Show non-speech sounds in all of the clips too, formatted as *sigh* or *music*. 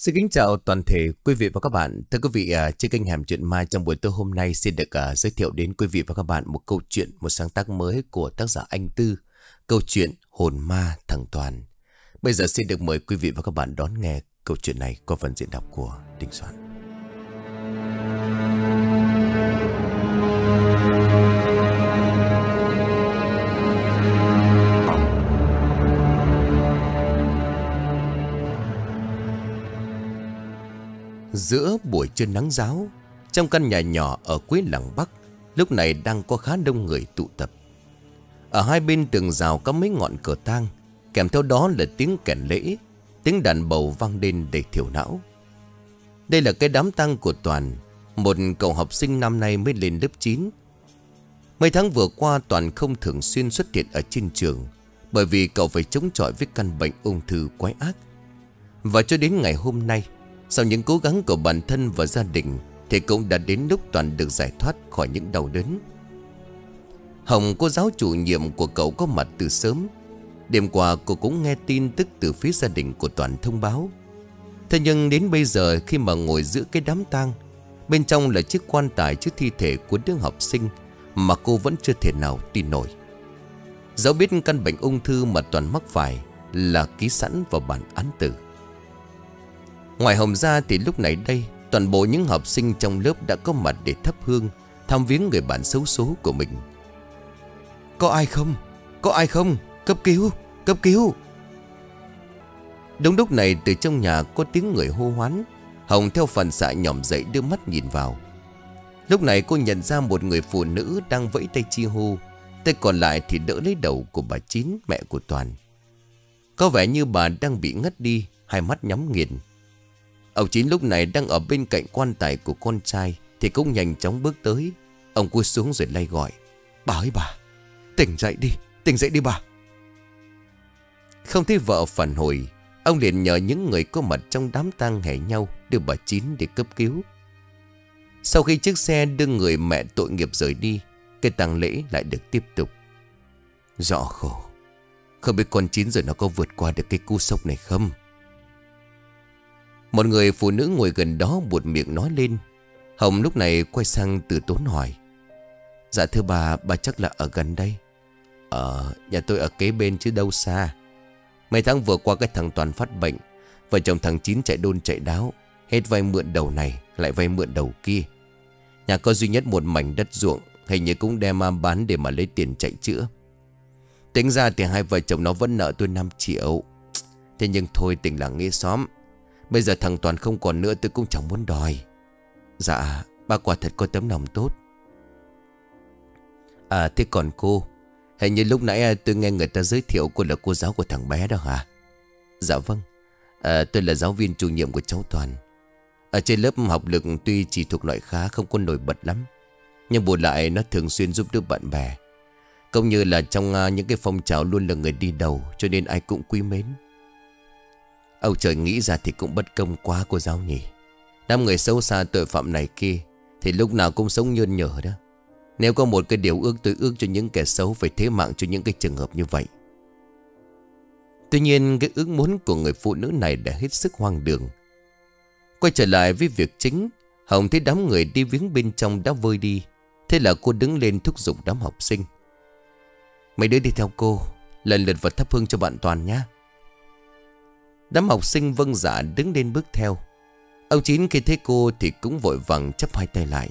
Xin kính chào toàn thể quý vị và các bạn. Thưa quý vị, à, trên kênh Hẻm Chuyện Ma trong buổi tối hôm nay xin được à, giới thiệu đến quý vị và các bạn một câu chuyện, một sáng tác mới của tác giả Anh Tư. Câu chuyện Hồn Ma Thằng Toàn. Bây giờ xin được mời quý vị và các bạn đón nghe câu chuyện này qua phần diễn đọc của Đình Soạn. Giữa buổi trưa nắng giáo, Trong căn nhà nhỏ ở cuối làng Bắc, Lúc này đang có khá đông người tụ tập. Ở hai bên tường rào có mấy ngọn cờ tang, Kèm theo đó là tiếng kèn lễ, Tiếng đàn bầu vang lên để thiểu não. Đây là cái đám tang của Toàn, Một cậu học sinh năm nay mới lên lớp 9 Mấy tháng vừa qua, Toàn không thường xuyên xuất hiện ở trên trường, Bởi vì cậu phải chống chọi với căn bệnh ung thư quái ác. Và cho đến ngày hôm nay sau những cố gắng của bản thân và gia đình Thì cũng đã đến lúc Toàn được giải thoát khỏi những đau đớn. Hồng cô giáo chủ nhiệm của cậu có mặt từ sớm. Đêm qua cô cũng nghe tin tức từ phía gia đình của Toàn thông báo. Thế nhưng đến bây giờ khi mà ngồi giữa cái đám tang, Bên trong là chiếc quan tài trước thi thể của đứa học sinh Mà cô vẫn chưa thể nào tin nổi. Dẫu biết căn bệnh ung thư mà Toàn mắc phải Là ký sẵn vào bản án tử. Ngoài Hồng ra thì lúc này đây Toàn bộ những học sinh trong lớp đã có mặt để thắp hương Thăm viếng người bạn xấu số của mình Có ai không? Có ai không? Cấp cứu! Cấp cứu! Đúng lúc này từ trong nhà có tiếng người hô hoán Hồng theo phần xạ nhỏm dậy đưa mắt nhìn vào Lúc này cô nhận ra một người phụ nữ đang vẫy tay chi hô Tay còn lại thì đỡ lấy đầu của bà Chín, mẹ của Toàn Có vẻ như bà đang bị ngất đi Hai mắt nhắm nghiền Ông Chín lúc này đang ở bên cạnh quan tài của con trai, Thì cũng nhanh chóng bước tới. Ông cúi xuống rồi lay gọi. Bà ơi bà, Tỉnh dậy đi, Tỉnh dậy đi bà. Không thấy vợ phản hồi, Ông liền nhờ những người có mặt trong đám tang hẻ nhau Đưa bà Chín để cấp cứu. Sau khi chiếc xe đưa người mẹ tội nghiệp rời đi, Cái tang lễ lại được tiếp tục. Rõ khổ, Không biết con Chín rồi nó có vượt qua được cái cú sốc này không? Một người phụ nữ ngồi gần đó buột miệng nói lên. Hồng lúc này quay sang từ tốn hỏi. Dạ thưa bà, bà chắc là ở gần đây. Ờ, nhà tôi ở kế bên chứ đâu xa. Mấy tháng vừa qua cái thằng Toàn phát bệnh. Vợ chồng thằng Chín chạy đôn chạy đáo. Hết vay mượn đầu này Lại vay mượn đầu kia. Nhà có duy nhất một mảnh đất ruộng Hình như cũng đem bán để mà lấy tiền chạy chữa. Tính ra thì hai vợ chồng nó vẫn nợ tôi 5 triệu. Thế nhưng thôi tình là nghĩa xóm. Bây giờ thằng Toàn không còn nữa tôi cũng chẳng muốn đòi. Dạ ba quả thật có tấm lòng tốt. À thế còn cô? Hình như lúc nãy à, tôi nghe người ta giới thiệu cô là cô giáo của thằng bé đó hả? Dạ vâng. À, Tôi là giáo viên chủ nhiệm của cháu Toàn. Ở trên lớp học lực tuy chỉ thuộc loại khá không có nổi bật lắm Nhưng bù lại nó thường xuyên giúp đỡ bạn bè. Cũng như là trong à, những cái phong trào luôn là người đi đầu Cho nên ai cũng quý mến. Ông trời nghĩ ra thì cũng bất công quá cô giáo nhỉ. Đám người xấu xa tội phạm này kia Thì lúc nào cũng sống nhơn nhở đó. Nếu có một cái điều ước tôi ước cho những kẻ xấu Phải thế mạng cho những cái trường hợp như vậy. Tuy nhiên, cái ước muốn của người phụ nữ này đã hết sức hoang đường. Quay trở lại với việc chính, Hồng thấy đám người đi viếng bên trong đã vơi đi. Thế là cô đứng lên thúc giục đám học sinh. Mấy đứa đi theo cô, Lần lượt vật thắp hương cho bạn Toàn nhé Đám học sinh vâng dạ đứng lên bước theo. Ông Chín khi thấy cô thì cũng vội vàng chấp hai tay lại.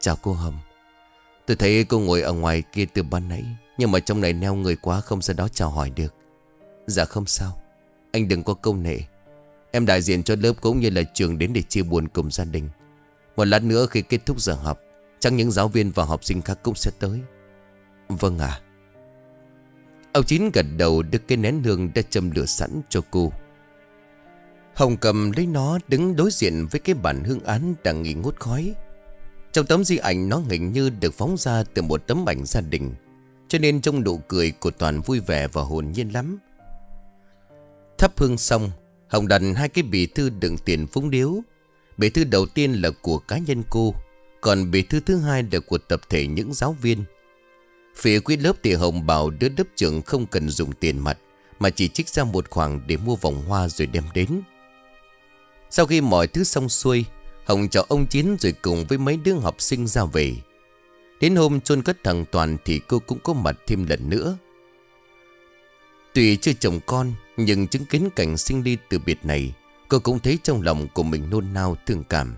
Chào cô Hồng. Tôi thấy cô ngồi ở ngoài kia từ ban nãy, Nhưng mà trong này neo người quá không ra đó chào hỏi được. Dạ không sao. Anh đừng có câu nệ. Em đại diện cho lớp cũng như là trường đến để chia buồn cùng gia đình. Một lát nữa khi kết thúc giờ học, Chắc những giáo viên và học sinh khác cũng sẽ tới. Vâng ạ. Ông Chín gật đầu đưa cái nén hương đã châm lửa sẵn cho cô. Hồng cầm lấy nó đứng đối diện với cái bản hương án đang nghỉ ngút khói. Trong tấm di ảnh nó hình như được phóng ra từ một tấm ảnh gia đình. Cho nên trong nụ cười của Toàn vui vẻ và hồn nhiên lắm. Thắp hương xong, Hồng đặt hai cái bì thư đựng tiền phúng điếu. Bì thư đầu tiên là của cá nhân cô, còn bì thư thứ hai là của tập thể những giáo viên. Phía quý lớp thì Hồng bảo đứa lớp trưởng không cần dùng tiền mặt, mà chỉ trích ra một khoản để mua vòng hoa rồi đem đến. Sau khi mọi thứ xong xuôi, Hồng chào ông Chiến rồi cùng với mấy đứa học sinh ra về. Đến hôm chôn cất thằng Toàn Thì cô cũng có mặt thêm lần nữa. Tuy chưa chồng con, Nhưng chứng kiến cảnh sinh ly từ biệt này, Cô cũng thấy trong lòng của mình nôn nao thương cảm.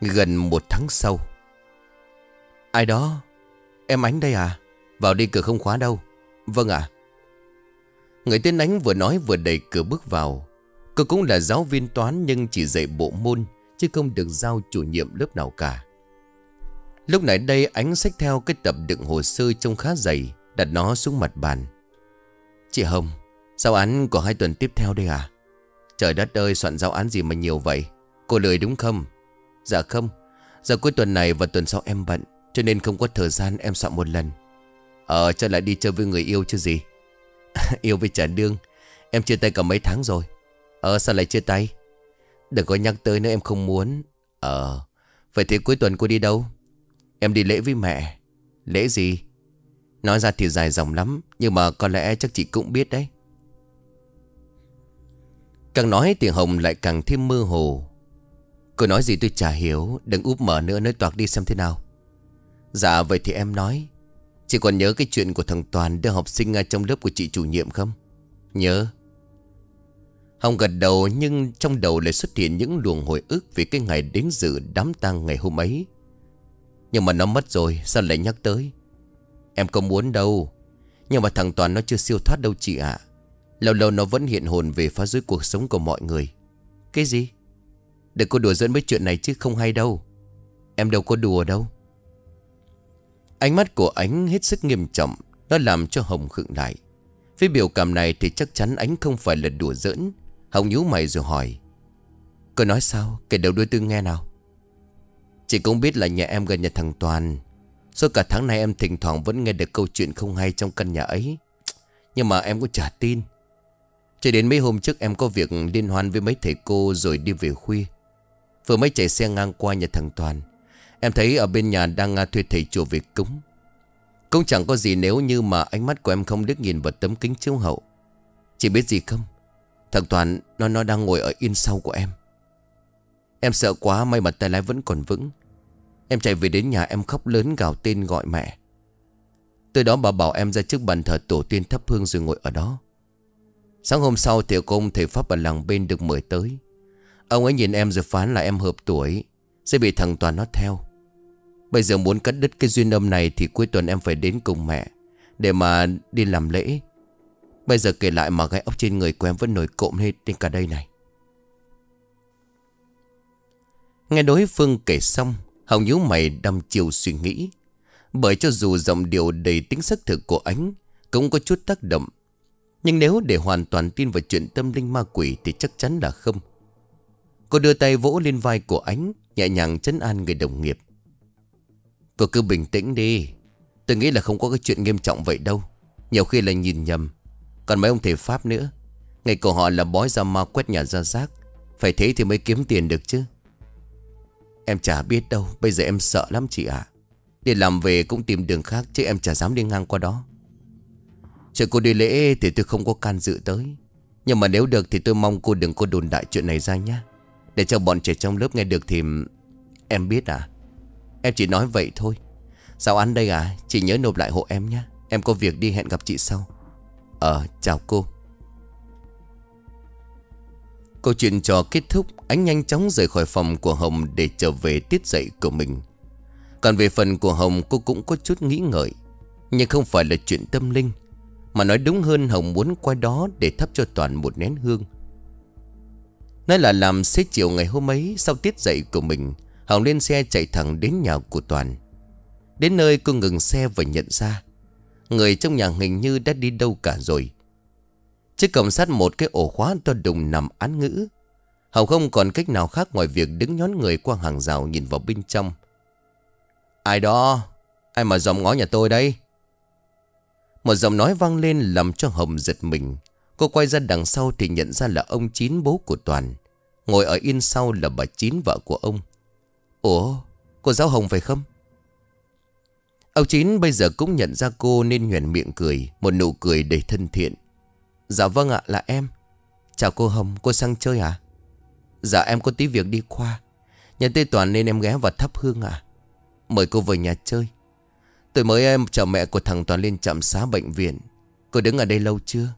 Gần một tháng sau, Ai đó? Em Ánh đây à? Vào đi cửa không khóa đâu. Vâng ạ. Người tên Ánh vừa nói vừa đẩy cửa bước vào. Cô cũng là giáo viên toán Nhưng chỉ dạy bộ môn, Chứ không được giao chủ nhiệm lớp nào cả. Lúc nãy đây, Ánh sách theo cái tập đựng hồ sơ trông khá dày, Đặt nó xuống mặt bàn. Chị Hồng, Giáo án của hai tuần tiếp theo đây à? Trời đất ơi, soạn giáo án gì mà nhiều vậy? Cô lười đúng không? Dạ không. Giờ cuối tuần này và tuần sau em bận, Cho nên không có thời gian em soạn một lần. Ờ cho lại đi chơi với người yêu chứ gì? *laughs* Yêu với trả đương Em chia tay cả mấy tháng rồi. Ờ sao lại chia tay? Đừng có nhắc tới nữa em không muốn. Ờ Vậy thì cuối tuần cô đi đâu? Em đi lễ với mẹ. Lễ gì? Nói ra thì dài dòng lắm, Nhưng mà có lẽ chắc chị cũng biết đấy. Càng nói thì Hồng lại càng thêm mơ hồ. Cô nói gì tôi chả hiểu, Đừng úp mở nữa, nói toạc đi xem thế nào. Dạ vậy thì em nói. Chị còn nhớ cái chuyện của thằng Toàn Đưa học sinh ngay trong lớp của chị chủ nhiệm không? Nhớ. Hồng gật đầu, nhưng trong đầu lại xuất hiện những luồng hồi ức Về cái ngày đến dự đám tang ngày hôm ấy. Nhưng mà nó mất rồi, Sao lại nhắc tới? Em không muốn đâu, Nhưng mà thằng Toàn nó chưa siêu thoát đâu chị ạ. Lâu lâu nó vẫn hiện hồn về phá rối cuộc sống của mọi người. Cái gì? Đừng có đùa dẫn với chuyện này chứ không hay đâu. Em đâu có đùa đâu. Ánh mắt của ánh hết sức nghiêm trọng, Nó làm cho Hồng khựng lại. Với biểu cảm này thì chắc chắn ánh không phải là đùa giỡn Hồng nhíu mày rồi hỏi, Cô nói sao? Kể đầu đuôi tư nghe nào. Chị cũng biết là nhà em gần nhà thằng Toàn, Suốt cả tháng nay em thỉnh thoảng vẫn nghe được câu chuyện không hay trong căn nhà ấy. Nhưng mà em cũng chả tin. Cho đến mấy hôm trước em có việc liên hoan với mấy thầy cô rồi đi về khuya. Vừa mới chạy xe ngang qua nhà thằng Toàn, Em thấy ở bên nhà đang à, thuê thầy chùa về cúng. Cũng chẳng có gì nếu như mà ánh mắt của em không được nhìn vào tấm kính chiếu hậu. Chị biết gì không? Thằng Toàn nó nó đang ngồi ở yên sau của em. Em sợ quá, may mà tay lái vẫn còn vững. Em chạy về đến nhà em khóc lớn gào tên gọi mẹ. Từ đó bà bảo em ra trước bàn thờ tổ tiên thắp hương rồi ngồi ở đó. Sáng hôm sau thì ông thầy Pháp ở làng bên được mời tới. Ông ấy nhìn em rồi phán là em hợp tuổi, Sẽ bị thằng Toàn nó theo. Bây giờ muốn cắt đứt cái duyên âm này Thì cuối tuần em phải đến cùng mẹ, Để mà đi làm lễ. Bây giờ kể lại mà gai ốc trên người của em vẫn nổi cộm hết trên cả đây này. Nghe đối phương kể xong, Hồng nhíu mày đăm chiều suy nghĩ. Bởi cho dù giọng điệu đầy tính xác thực của ánh Cũng có chút tác động, Nhưng nếu để hoàn toàn tin vào chuyện tâm linh ma quỷ Thì chắc chắn là không. Cô đưa tay vỗ lên vai của ánh Nhẹ nhàng chấn an người đồng nghiệp. Cô cứ bình tĩnh đi, Tôi nghĩ là không có cái chuyện nghiêm trọng vậy đâu, Nhiều khi là nhìn nhầm. Còn mấy ông thầy Pháp nữa. Ngày của họ là bói ra ma quét nhà ra rác Phải thế thì mới kiếm tiền được chứ. Em chả biết đâu, Bây giờ em sợ lắm chị ạ. Đi làm về cũng tìm đường khác, Chứ em chả dám đi ngang qua đó. Chờ cô đi lễ thì tôi không có can dự tới. Nhưng mà nếu được thì tôi mong cô đừng có đồn đại chuyện này ra nhé Để cho bọn trẻ trong lớp nghe được thì Em biết à Em chỉ nói vậy thôi. Sao ăn đây à? Chị nhớ nộp lại hộ em nhé Em có việc đi, hẹn gặp chị sau. Ờ chào cô. Câu chuyện trò kết thúc, Ánh nhanh chóng rời khỏi phòng của Hồng Để trở về tiết dạy của mình. Còn về phần của Hồng, cô cũng có chút nghĩ ngợi. Nhưng không phải là chuyện tâm linh, Mà nói đúng hơn Hồng muốn qua đó Để thắp cho Toàn một nén hương. Nói là làm xế chiều ngày hôm ấy, Sau tiết dạy của mình, Hồng lên xe chạy thẳng đến nhà của Toàn. Đến nơi cô ngừng xe và nhận ra Người trong nhà hình như đã đi đâu cả rồi Chiếc cổng sắt một cái ổ khóa to đùng nằm án ngữ hầu không còn cách nào khác ngoài việc đứng nhón người qua hàng rào nhìn vào bên trong Ai đó? Ai mà dòm ngó nhà tôi đây? Một giọng nói vang lên làm cho Hồng giật mình Cô quay ra đằng sau thì nhận ra là ông Chín bố của Toàn Ngồi ở yên sau là bà Chín vợ của ông Ủa, cô giáo Hồng phải không? Ông Chín bây giờ cũng nhận ra cô nên nhuền miệng cười, Một nụ cười đầy thân thiện. Dạ vâng ạ, là em. Chào cô Hồng, cô sang chơi à? Dạ em có tí việc đi qua Nhà tê toàn nên em ghé vào thắp hương à Mời cô về nhà chơi. Tôi mới, em, chào mẹ của thằng Toàn lên trạm xá bệnh viện. Cô đứng ở đây lâu chưa?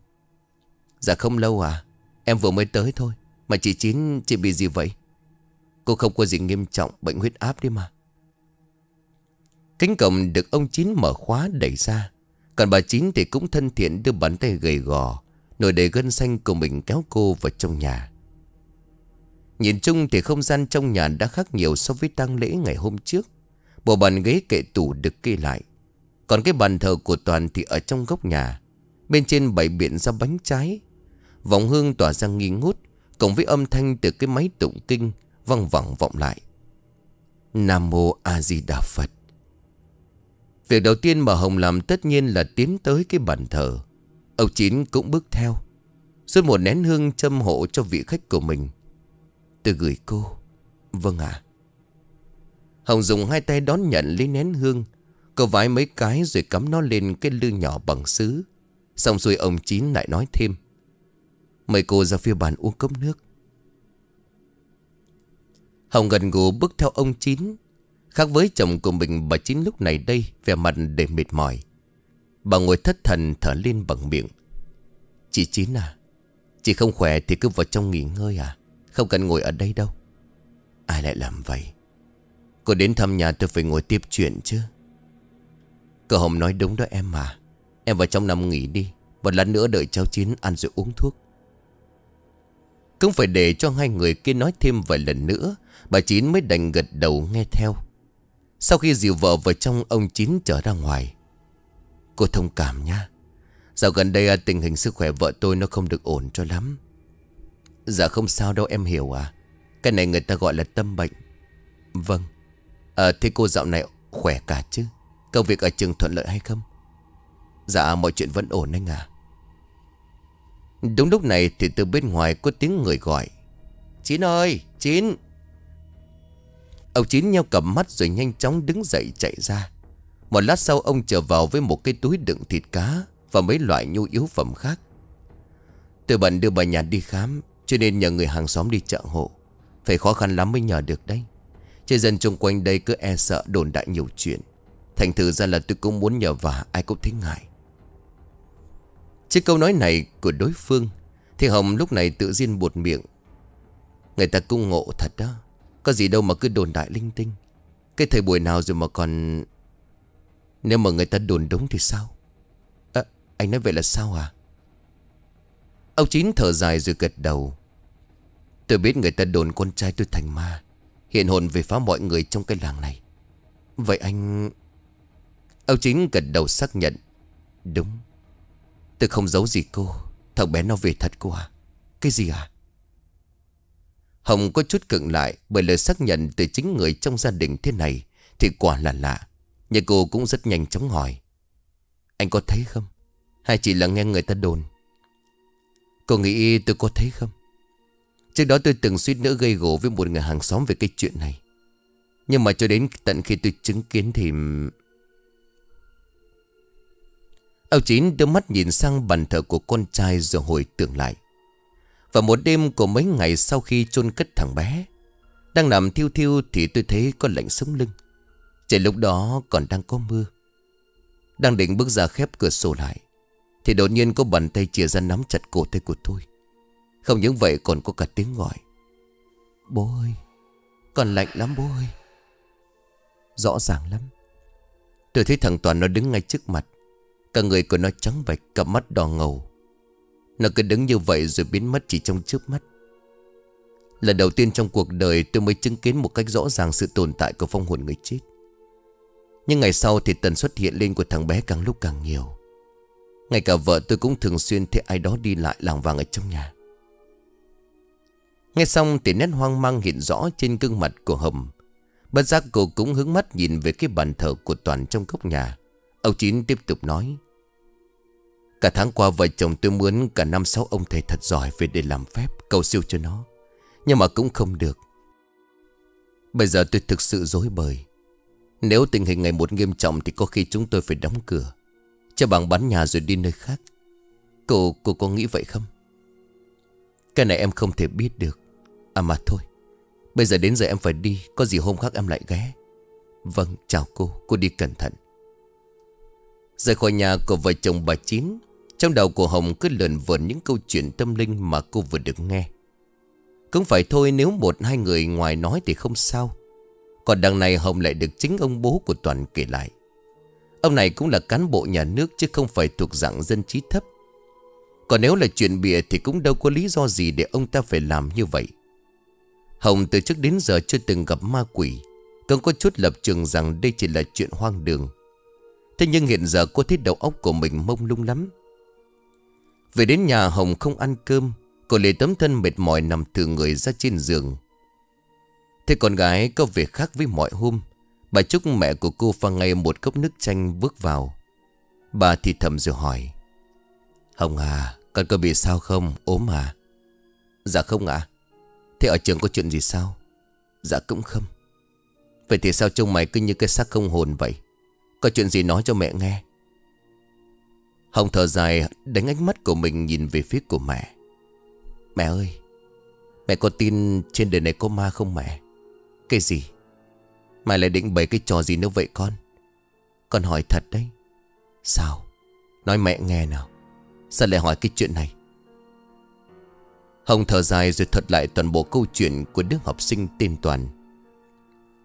Dạ không lâu à Em vừa mới tới thôi. Mà chị Chín, chị bị gì vậy? Cô không có gì nghiêm trọng, Bệnh huyết áp đi mà. Cánh cổng được ông Chín mở khóa đẩy ra. Còn bà Chín thì cũng thân thiện đưa bàn tay gầy gò, Nổi đầy gân xanh của mình kéo cô vào trong nhà. Nhìn chung thì không gian trong nhà đã khác nhiều so với tang lễ ngày hôm trước. Bộ bàn ghế kệ tủ được kê lại. Còn cái bàn thờ của Toàn thì ở trong góc nhà. Bên trên bày biện ra bánh trái. Vòng hương tỏa ra nghi ngút, Cộng với âm thanh từ cái máy tụng kinh Văng vẳng vọng lại. Nam Mô A Di Đà Phật. Việc đầu tiên mà Hồng làm tất nhiên là tiến tới cái bàn thờ. Ông Chín cũng bước theo, Rút một nén hương châm hộ cho vị khách của mình. Tôi gửi cô. Vâng ạ. Hồng dùng hai tay đón nhận lấy nén hương. Cô vái mấy cái rồi cắm nó lên cái lư nhỏ bằng sứ. Xong rồi ông Chín lại nói thêm. Mời cô ra phía bàn uống cốc nước. Hồng gần gù bước theo ông Chín. Khác với chồng của mình, bà Chín lúc này đây Vẻ mặt để mệt mỏi. Bà ngồi thất thần thở lên bằng miệng. Chị Chín à Chị không khỏe thì cứ vào trong nghỉ ngơi à Không cần ngồi ở đây đâu. Ai lại làm vậy? Cô đến thăm nhà tôi phải ngồi tiếp chuyện chứ. Cậu Hồng nói đúng đó em mà Em vào trong nằm nghỉ đi, Một lát nữa đợi cháu Chín ăn rồi uống thuốc. Cũng phải để cho hai người kia nói thêm vài lần nữa, Bà Chín mới đành gật đầu nghe theo. Sau khi dìu vợ vào trong Ông Chín trở ra ngoài. Cô thông cảm nha Dạo gần đây à, tình hình sức khỏe vợ tôi Nó không được ổn cho lắm. Dạ không sao đâu em hiểu à. Cái này người ta gọi là tâm bệnh. Vâng. À, Thế cô dạo này khỏe cả chứ? Công việc ở trường thuận lợi hay không? Dạ mọi chuyện vẫn ổn anh à Đúng lúc này thì từ bên ngoài có tiếng người gọi. Chín ơi Chín! Ông Chín nheo cầm mắt rồi nhanh chóng đứng dậy chạy ra. Một lát sau, ông trở vào với một cái túi đựng thịt cá Và mấy loại nhu yếu phẩm khác. Tôi bận đưa bà nhà đi khám, Cho nên nhờ người hàng xóm đi chợ hộ. Phải khó khăn lắm mới nhờ được đấy. Chứ dân chung quanh đây cứ e sợ đồn đại nhiều chuyện. Thành thử ra là tôi cũng muốn nhờ vả, Ai cũng thấy ngại. Trước câu nói này của đối phương, Thì Hồng lúc này tự nhiên buột miệng. Người ta cung ngộ thật đó. Có gì đâu mà cứ đồn đại linh tinh. Cái thời buổi nào rồi mà còn Nếu mà người ta đồn đúng thì sao? À, Anh nói vậy là sao à Ông Chín thở dài rồi gật đầu. Tôi biết người ta đồn con trai tôi thành ma Hiện hồn về phá mọi người trong cái làng này. Vậy anh Ông Chín gật đầu xác nhận. Đúng. Tôi không giấu gì cô Thằng bé nó về thật cô à? Cái gì à? Hồng có chút cựng lại Bởi lời xác nhận từ chính người trong gia đình thế này, Thì quả là lạ. Nhưng cô cũng rất nhanh chóng hỏi. Anh có thấy không? Hay chỉ là nghe người ta đồn? Cô nghĩ tôi có thấy không? Trước đó tôi từng suýt nữa gây gỗ với một người hàng xóm về cái chuyện này. Nhưng mà cho đến tận khi tôi chứng kiến thì Âu Chín đưa mắt nhìn sang bàn thờ của con trai rồi hồi tưởng lại. Và một đêm của mấy ngày sau khi chôn cất thằng bé, đang nằm thiêu thiêu thì tôi thấy có lạnh sống lưng. Trời lúc đó còn đang có mưa. Đang định bước ra khép cửa sổ lại, thì đột nhiên có bàn tay chìa ra nắm chặt cổ tay của tôi. Không những vậy còn có cả tiếng gọi. Bố ơi, còn lạnh lắm bố ơi. Rõ ràng lắm. Tôi thấy thằng Toàn nó đứng ngay trước mặt. Cả người của nó trắng bạch Cặp mắt đỏ ngầu nó cứ đứng như vậy rồi biến mất chỉ trong trước mắt. Lần đầu tiên trong cuộc đời tôi mới chứng kiến một cách rõ ràng sự tồn tại của phong hồn người chết. Nhưng ngày sau thì tần xuất hiện lên của thằng bé càng lúc càng nhiều. Ngay cả vợ tôi cũng thường xuyên thấy ai đó đi lại làng vàng ở trong nhà. Nghe xong thì nét hoang mang hiện rõ trên gương mặt của Hồng Bất giác cô cũng hướng mắt nhìn về cái bàn thờ của Toàn trong góc nhà. Ông Chín tiếp tục nói Cả tháng qua vợ chồng tôi muốn cả năm sáu ông thầy thật giỏi về để làm phép cầu siêu cho nó. Nhưng mà cũng không được. Bây giờ tôi thực sự dối bời. Nếu tình hình ngày một nghiêm trọng thì có khi chúng tôi phải đóng cửa. Cho bằng bán nhà rồi đi nơi khác. Cô, cô có nghĩ vậy không? Cái này em không thể biết được. À mà thôi Bây giờ đến giờ em phải đi Có gì hôm khác em lại ghé Vâng chào cô Cô đi cẩn thận Rời khỏi nhà của vợ chồng bà Chín trong đầu của Hồng cứ lượn vượn những câu chuyện tâm linh mà cô vừa được nghe. Cũng phải thôi nếu một hai người ngoài nói thì không sao. Còn đằng này Hồng lại được chính ông bố của Toàn kể lại. Ông này cũng là cán bộ nhà nước chứ không phải thuộc dạng dân trí thấp. Còn nếu là chuyện bịa thì cũng đâu có lý do gì để ông ta phải làm như vậy. Hồng từ trước đến giờ chưa từng gặp ma quỷ. Cần có chút lập trường rằng đây chỉ là chuyện hoang đường. Thế nhưng hiện giờ cô thấy đầu óc của mình mông lung lắm. Về đến nhà Hồng không ăn cơm, Cô lấy tấm thân mệt mỏi nằm thử người ra trên giường. Thế con gái có việc khác với mọi hôm. Bà chúc mẹ của cô pha ngay một cốc nước chanh bước vào. Bà thì thầm rồi hỏi. Hồng à Con có bị sao không? Ốm à? Dạ không ạ. Thế ở trường có chuyện gì sao? Dạ cũng không. Vậy thì sao trông mày cứ như cái xác không hồn vậy? Có chuyện gì nói cho mẹ nghe? Hồng thở dài, Đánh ánh mắt của mình nhìn về phía của mẹ. Mẹ ơi, Mẹ có tin trên đời này có ma không mẹ? Cái gì? Mẹ lại định bày cái trò gì nữa vậy con? Con hỏi thật đấy. Sao? Nói mẹ nghe nào. Sao lại hỏi cái chuyện này? Hồng thở dài rồi thuật lại toàn bộ câu chuyện của đứa học sinh tên Toàn.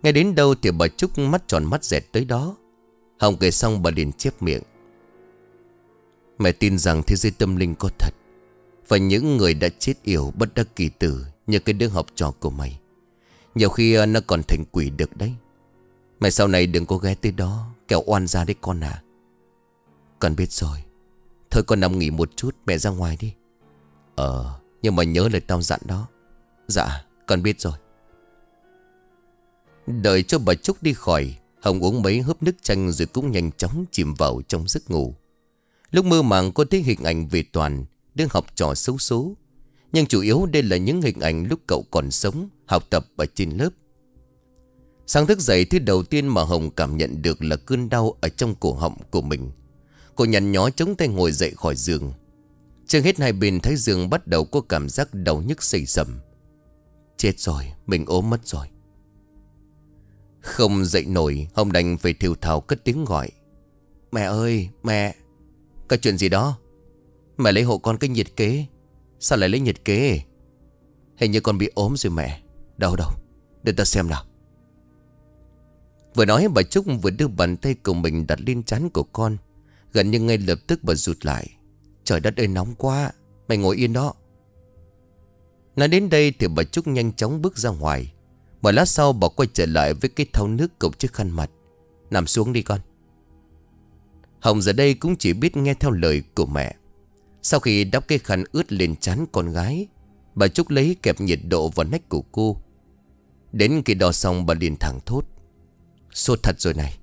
Nghe đến đâu thì bà Trúc mắt tròn mắt dẹt tới đó. Hồng kể xong bà liền chép miệng. Mẹ tin rằng thế giới tâm linh có thật. Và những người đã chết yểu bất đắc kỳ tử như cái đứa học trò của mày. Nhiều khi à, nó còn thành quỷ được đấy. Mẹ sau này đừng có ghé tới đó, kẻo oan ra đấy con à. Con biết rồi. Thôi con nằm nghỉ một chút, mẹ ra ngoài đi. Ờ... Nhưng mà nhớ lời tao dặn đó Dạ con biết rồi Đợi cho bà Trúc đi khỏi Hồng uống mấy hớp nước chanh Rồi cũng nhanh chóng chìm vào trong giấc ngủ Lúc mơ màng cô thấy hình ảnh về Toàn đứng học trò xấu số Nhưng chủ yếu đây là những hình ảnh lúc cậu còn sống Học tập ở trên lớp. Sáng thức dậy thứ đầu tiên mà Hồng cảm nhận được là cơn đau ở trong cổ họng của mình. Cô nhăn nhó chống tay ngồi dậy khỏi giường. Chưa hết hai bên thấy giường bắt đầu có cảm giác đau nhức xây sầm. Chết rồi, mình ốm mất rồi. Không dậy nổi Hồng đành phải thiêu thảo cất tiếng gọi. Mẹ ơi, mẹ! Có chuyện gì đó? Mẹ lấy hộ con cái nhiệt kế. Sao lại lấy nhiệt kế? Hình như con bị ốm rồi mẹ. Đâu đâu, để ta xem nào. Vừa nói bà Trúc vừa đưa bàn tay của mình đặt lên chán của con. Gần như ngay lập tức bà rụt lại. Trời đất ơi nóng quá. Mày ngồi yên đó. Nói đến đây thì bà Trúc nhanh chóng bước ra ngoài. Một lát sau bà quay trở lại với cái thau nước cộng chiếc khăn mặt. Nằm xuống đi con. Hồng giờ đây cũng chỉ biết nghe theo lời của mẹ Sau khi đắp cái khăn ướt lên chán con gái, Bà Trúc lấy kẹp nhiệt độ vào nách của cô Đến khi đo xong, bà liền thẳng thốt, Sốt thật rồi này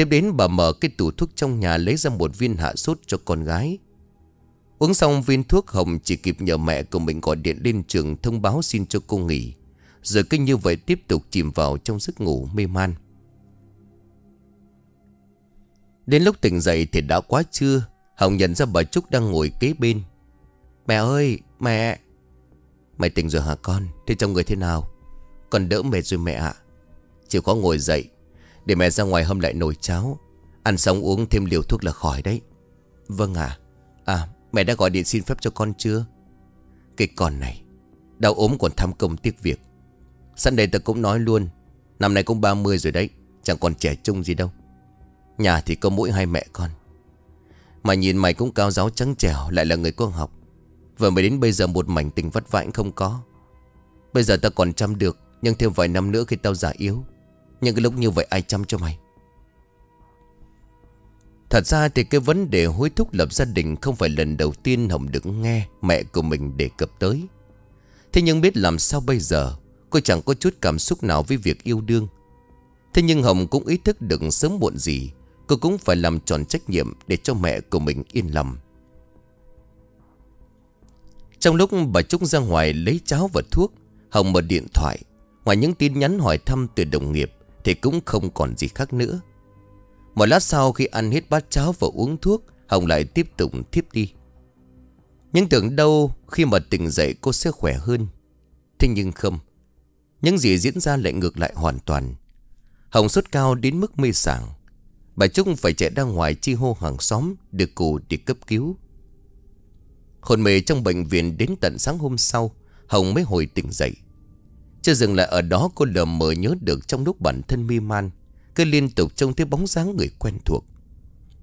Tiếp đến, bà mở cái tủ thuốc trong nhà lấy ra một viên hạ sốt cho con gái. Uống xong viên thuốc, Hồng chỉ kịp nhờ mẹ của mình gọi điện lên trường thông báo xin cho cô nghỉ. Rồi cứ như vậy tiếp tục chìm vào trong giấc ngủ mê man. Đến lúc tỉnh dậy thì đã quá trưa. Hồng nhận ra bà Trúc đang ngồi kế bên. Mẹ ơi, mẹ. Mày tỉnh rồi hả con? Thế trong người thế nào? Con đỡ mệt rồi mẹ ạ. Chỉ có ngồi dậy để mẹ ra ngoài hâm lại nồi cháo Ăn xong uống thêm liều thuốc là khỏi đấy Vâng à À mẹ đã gọi điện xin phép cho con chưa Cái con này Đau ốm còn tham công tiếc việc Sẵn đây ta cũng nói luôn Năm nay cũng 30 rồi đấy Chẳng còn trẻ trung gì đâu Nhà thì có mỗi hai mẹ con. Mà nhìn mày cũng cao giáo trắng trẻo, Lại là người con học. Vừa mới đến bây giờ một mảnh tình vất vãnh không có. Bây giờ ta còn chăm được, Nhưng thêm vài năm nữa khi tao già yếu nhưng cái lúc như vậy ai chăm cho mày? Thật ra thì cái vấn đề hối thúc lập gia đình Không phải lần đầu tiên Hồng được nghe Mẹ của mình đề cập tới. Thế nhưng biết làm sao bây giờ, Cô chẳng có chút cảm xúc nào với việc yêu đương. Thế nhưng Hồng cũng ý thức được sớm muộn gì Cô cũng phải làm tròn trách nhiệm Để cho mẹ của mình yên lòng. Trong lúc bà Trúc ra ngoài lấy cháo và thuốc, Hồng mở điện thoại. Ngoài những tin nhắn hỏi thăm từ đồng nghiệp thì cũng không còn gì khác nữa. Một lát sau khi ăn hết bát cháo và uống thuốc, Hồng lại tiếp tục thiếp đi. Nhưng tưởng đâu khi mà tỉnh dậy cô sẽ khỏe hơn. Thế nhưng không, Những gì diễn ra lại ngược lại hoàn toàn. Hồng sốt cao đến mức mê sảng. Bà Trúc phải chạy ra ngoài chi hô hàng xóm Được cụ đi cấp cứu. Hồn mê trong bệnh viện đến tận sáng hôm sau, Hồng mới hồi tỉnh dậy. Chưa dừng lại ở đó, cô lờ mờ nhớ được trong lúc bản thân mi man, Cứ liên tục trông thấy bóng dáng người quen thuộc.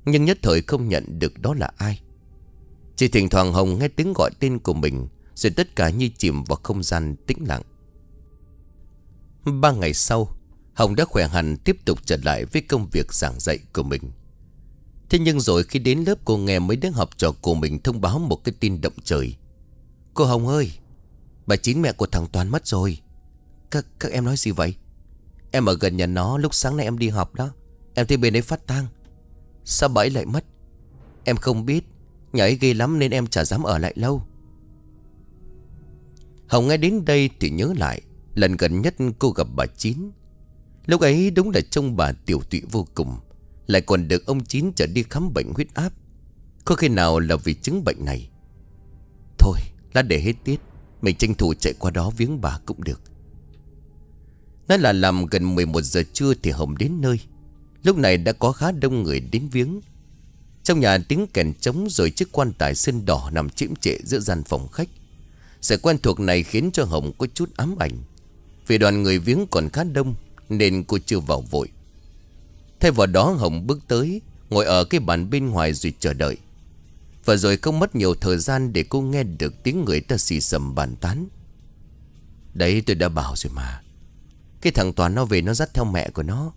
Nhưng nhất thời không nhận được đó là ai. Chỉ thỉnh thoảng Hồng nghe tiếng gọi tên của mình, Rồi tất cả như chìm vào không gian tĩnh lặng. Ba ngày sau Hồng đã khỏe hẳn tiếp tục trở lại với công việc giảng dạy của mình. Thế nhưng rồi khi đến lớp cô nghe mấy đứa học trò của mình thông báo một cái tin động trời. Cô Hồng ơi Bà chín mẹ của thằng Toàn mất rồi. Các, các em nói gì vậy? Em ở gần nhà nó lúc sáng nay em đi học đó. Em thấy bên ấy phát tang. Sao bà ấy lại mất? Em không biết. Nhà ấy ghê lắm nên em chả dám ở lại lâu. Hồng nghe đến đây thì nhớ lại Lần gần nhất cô gặp bà Chín. Lúc ấy đúng là trông bà tiểu tụy vô cùng. Lại còn được ông Chín trở đi khám bệnh huyết áp. Có khi nào là vì chứng bệnh này? Thôi là để hết tiết. Mình tranh thủ chạy qua đó viếng bà cũng được. Nói là làm gần 11 giờ trưa thì Hồng đến nơi. Lúc này đã có khá đông người đến viếng. Trong nhà tiếng kèn trống rồi chiếc quan tài sơn đỏ nằm chiếm trệ giữa gian phòng khách. Sự quen thuộc này khiến cho Hồng có chút ám ảnh. Vì đoàn người viếng còn khá đông nên cô chưa vào vội. Thay vào đó Hồng bước tới, Ngồi ở cái bàn bên ngoài rồi chờ đợi. Và rồi không mất nhiều thời gian Để cô nghe được tiếng người ta xì xầm bàn tán. Đấy, tôi đã bảo rồi mà. Cái thằng Toàn nó về nó dắt theo mẹ của nó.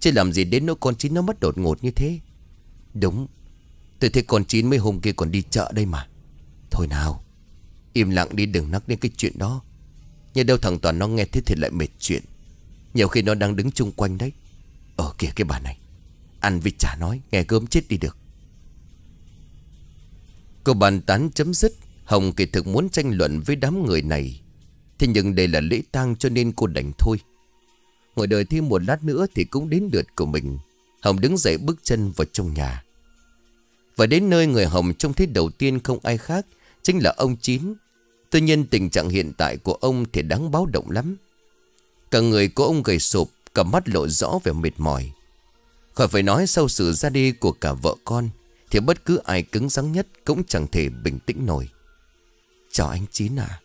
Chứ làm gì đến nỗi con chín nó mất đột ngột như thế? Đúng. Tôi thấy con chín mấy hôm kia còn đi chợ đây mà. Thôi nào, Im lặng đi đừng nhắc đến cái chuyện đó. Nhưng đâu thằng Toàn nó nghe thế thì lại mệt chuyện nhiều khi nó đang đứng chung quanh đấy. Ở kìa cái bà này. Ăn vịt chả nói, Nghe gớm chết đi được. Cô bàn tán chấm dứt, Hồng kỳ thực muốn tranh luận với đám người này. Thế nhưng đây là lễ tang cho nên cô đành thôi. Ngồi đợi thêm một lát nữa thì cũng đến lượt của mình. Hồng đứng dậy bước chân vào trong nhà. Và đến nơi người Hồng trông thấy đầu tiên không ai khác, Chính là ông Chín. Tuy nhiên tình trạng hiện tại của ông thì đáng báo động lắm. Cả người của ông gầy sụp, Cả mắt lộ rõ vẻ mệt mỏi. Khỏi phải nói sau sự ra đi của cả vợ con, Thì bất cứ ai cứng rắn nhất Cũng chẳng thể bình tĩnh nổi. Chào anh Chín à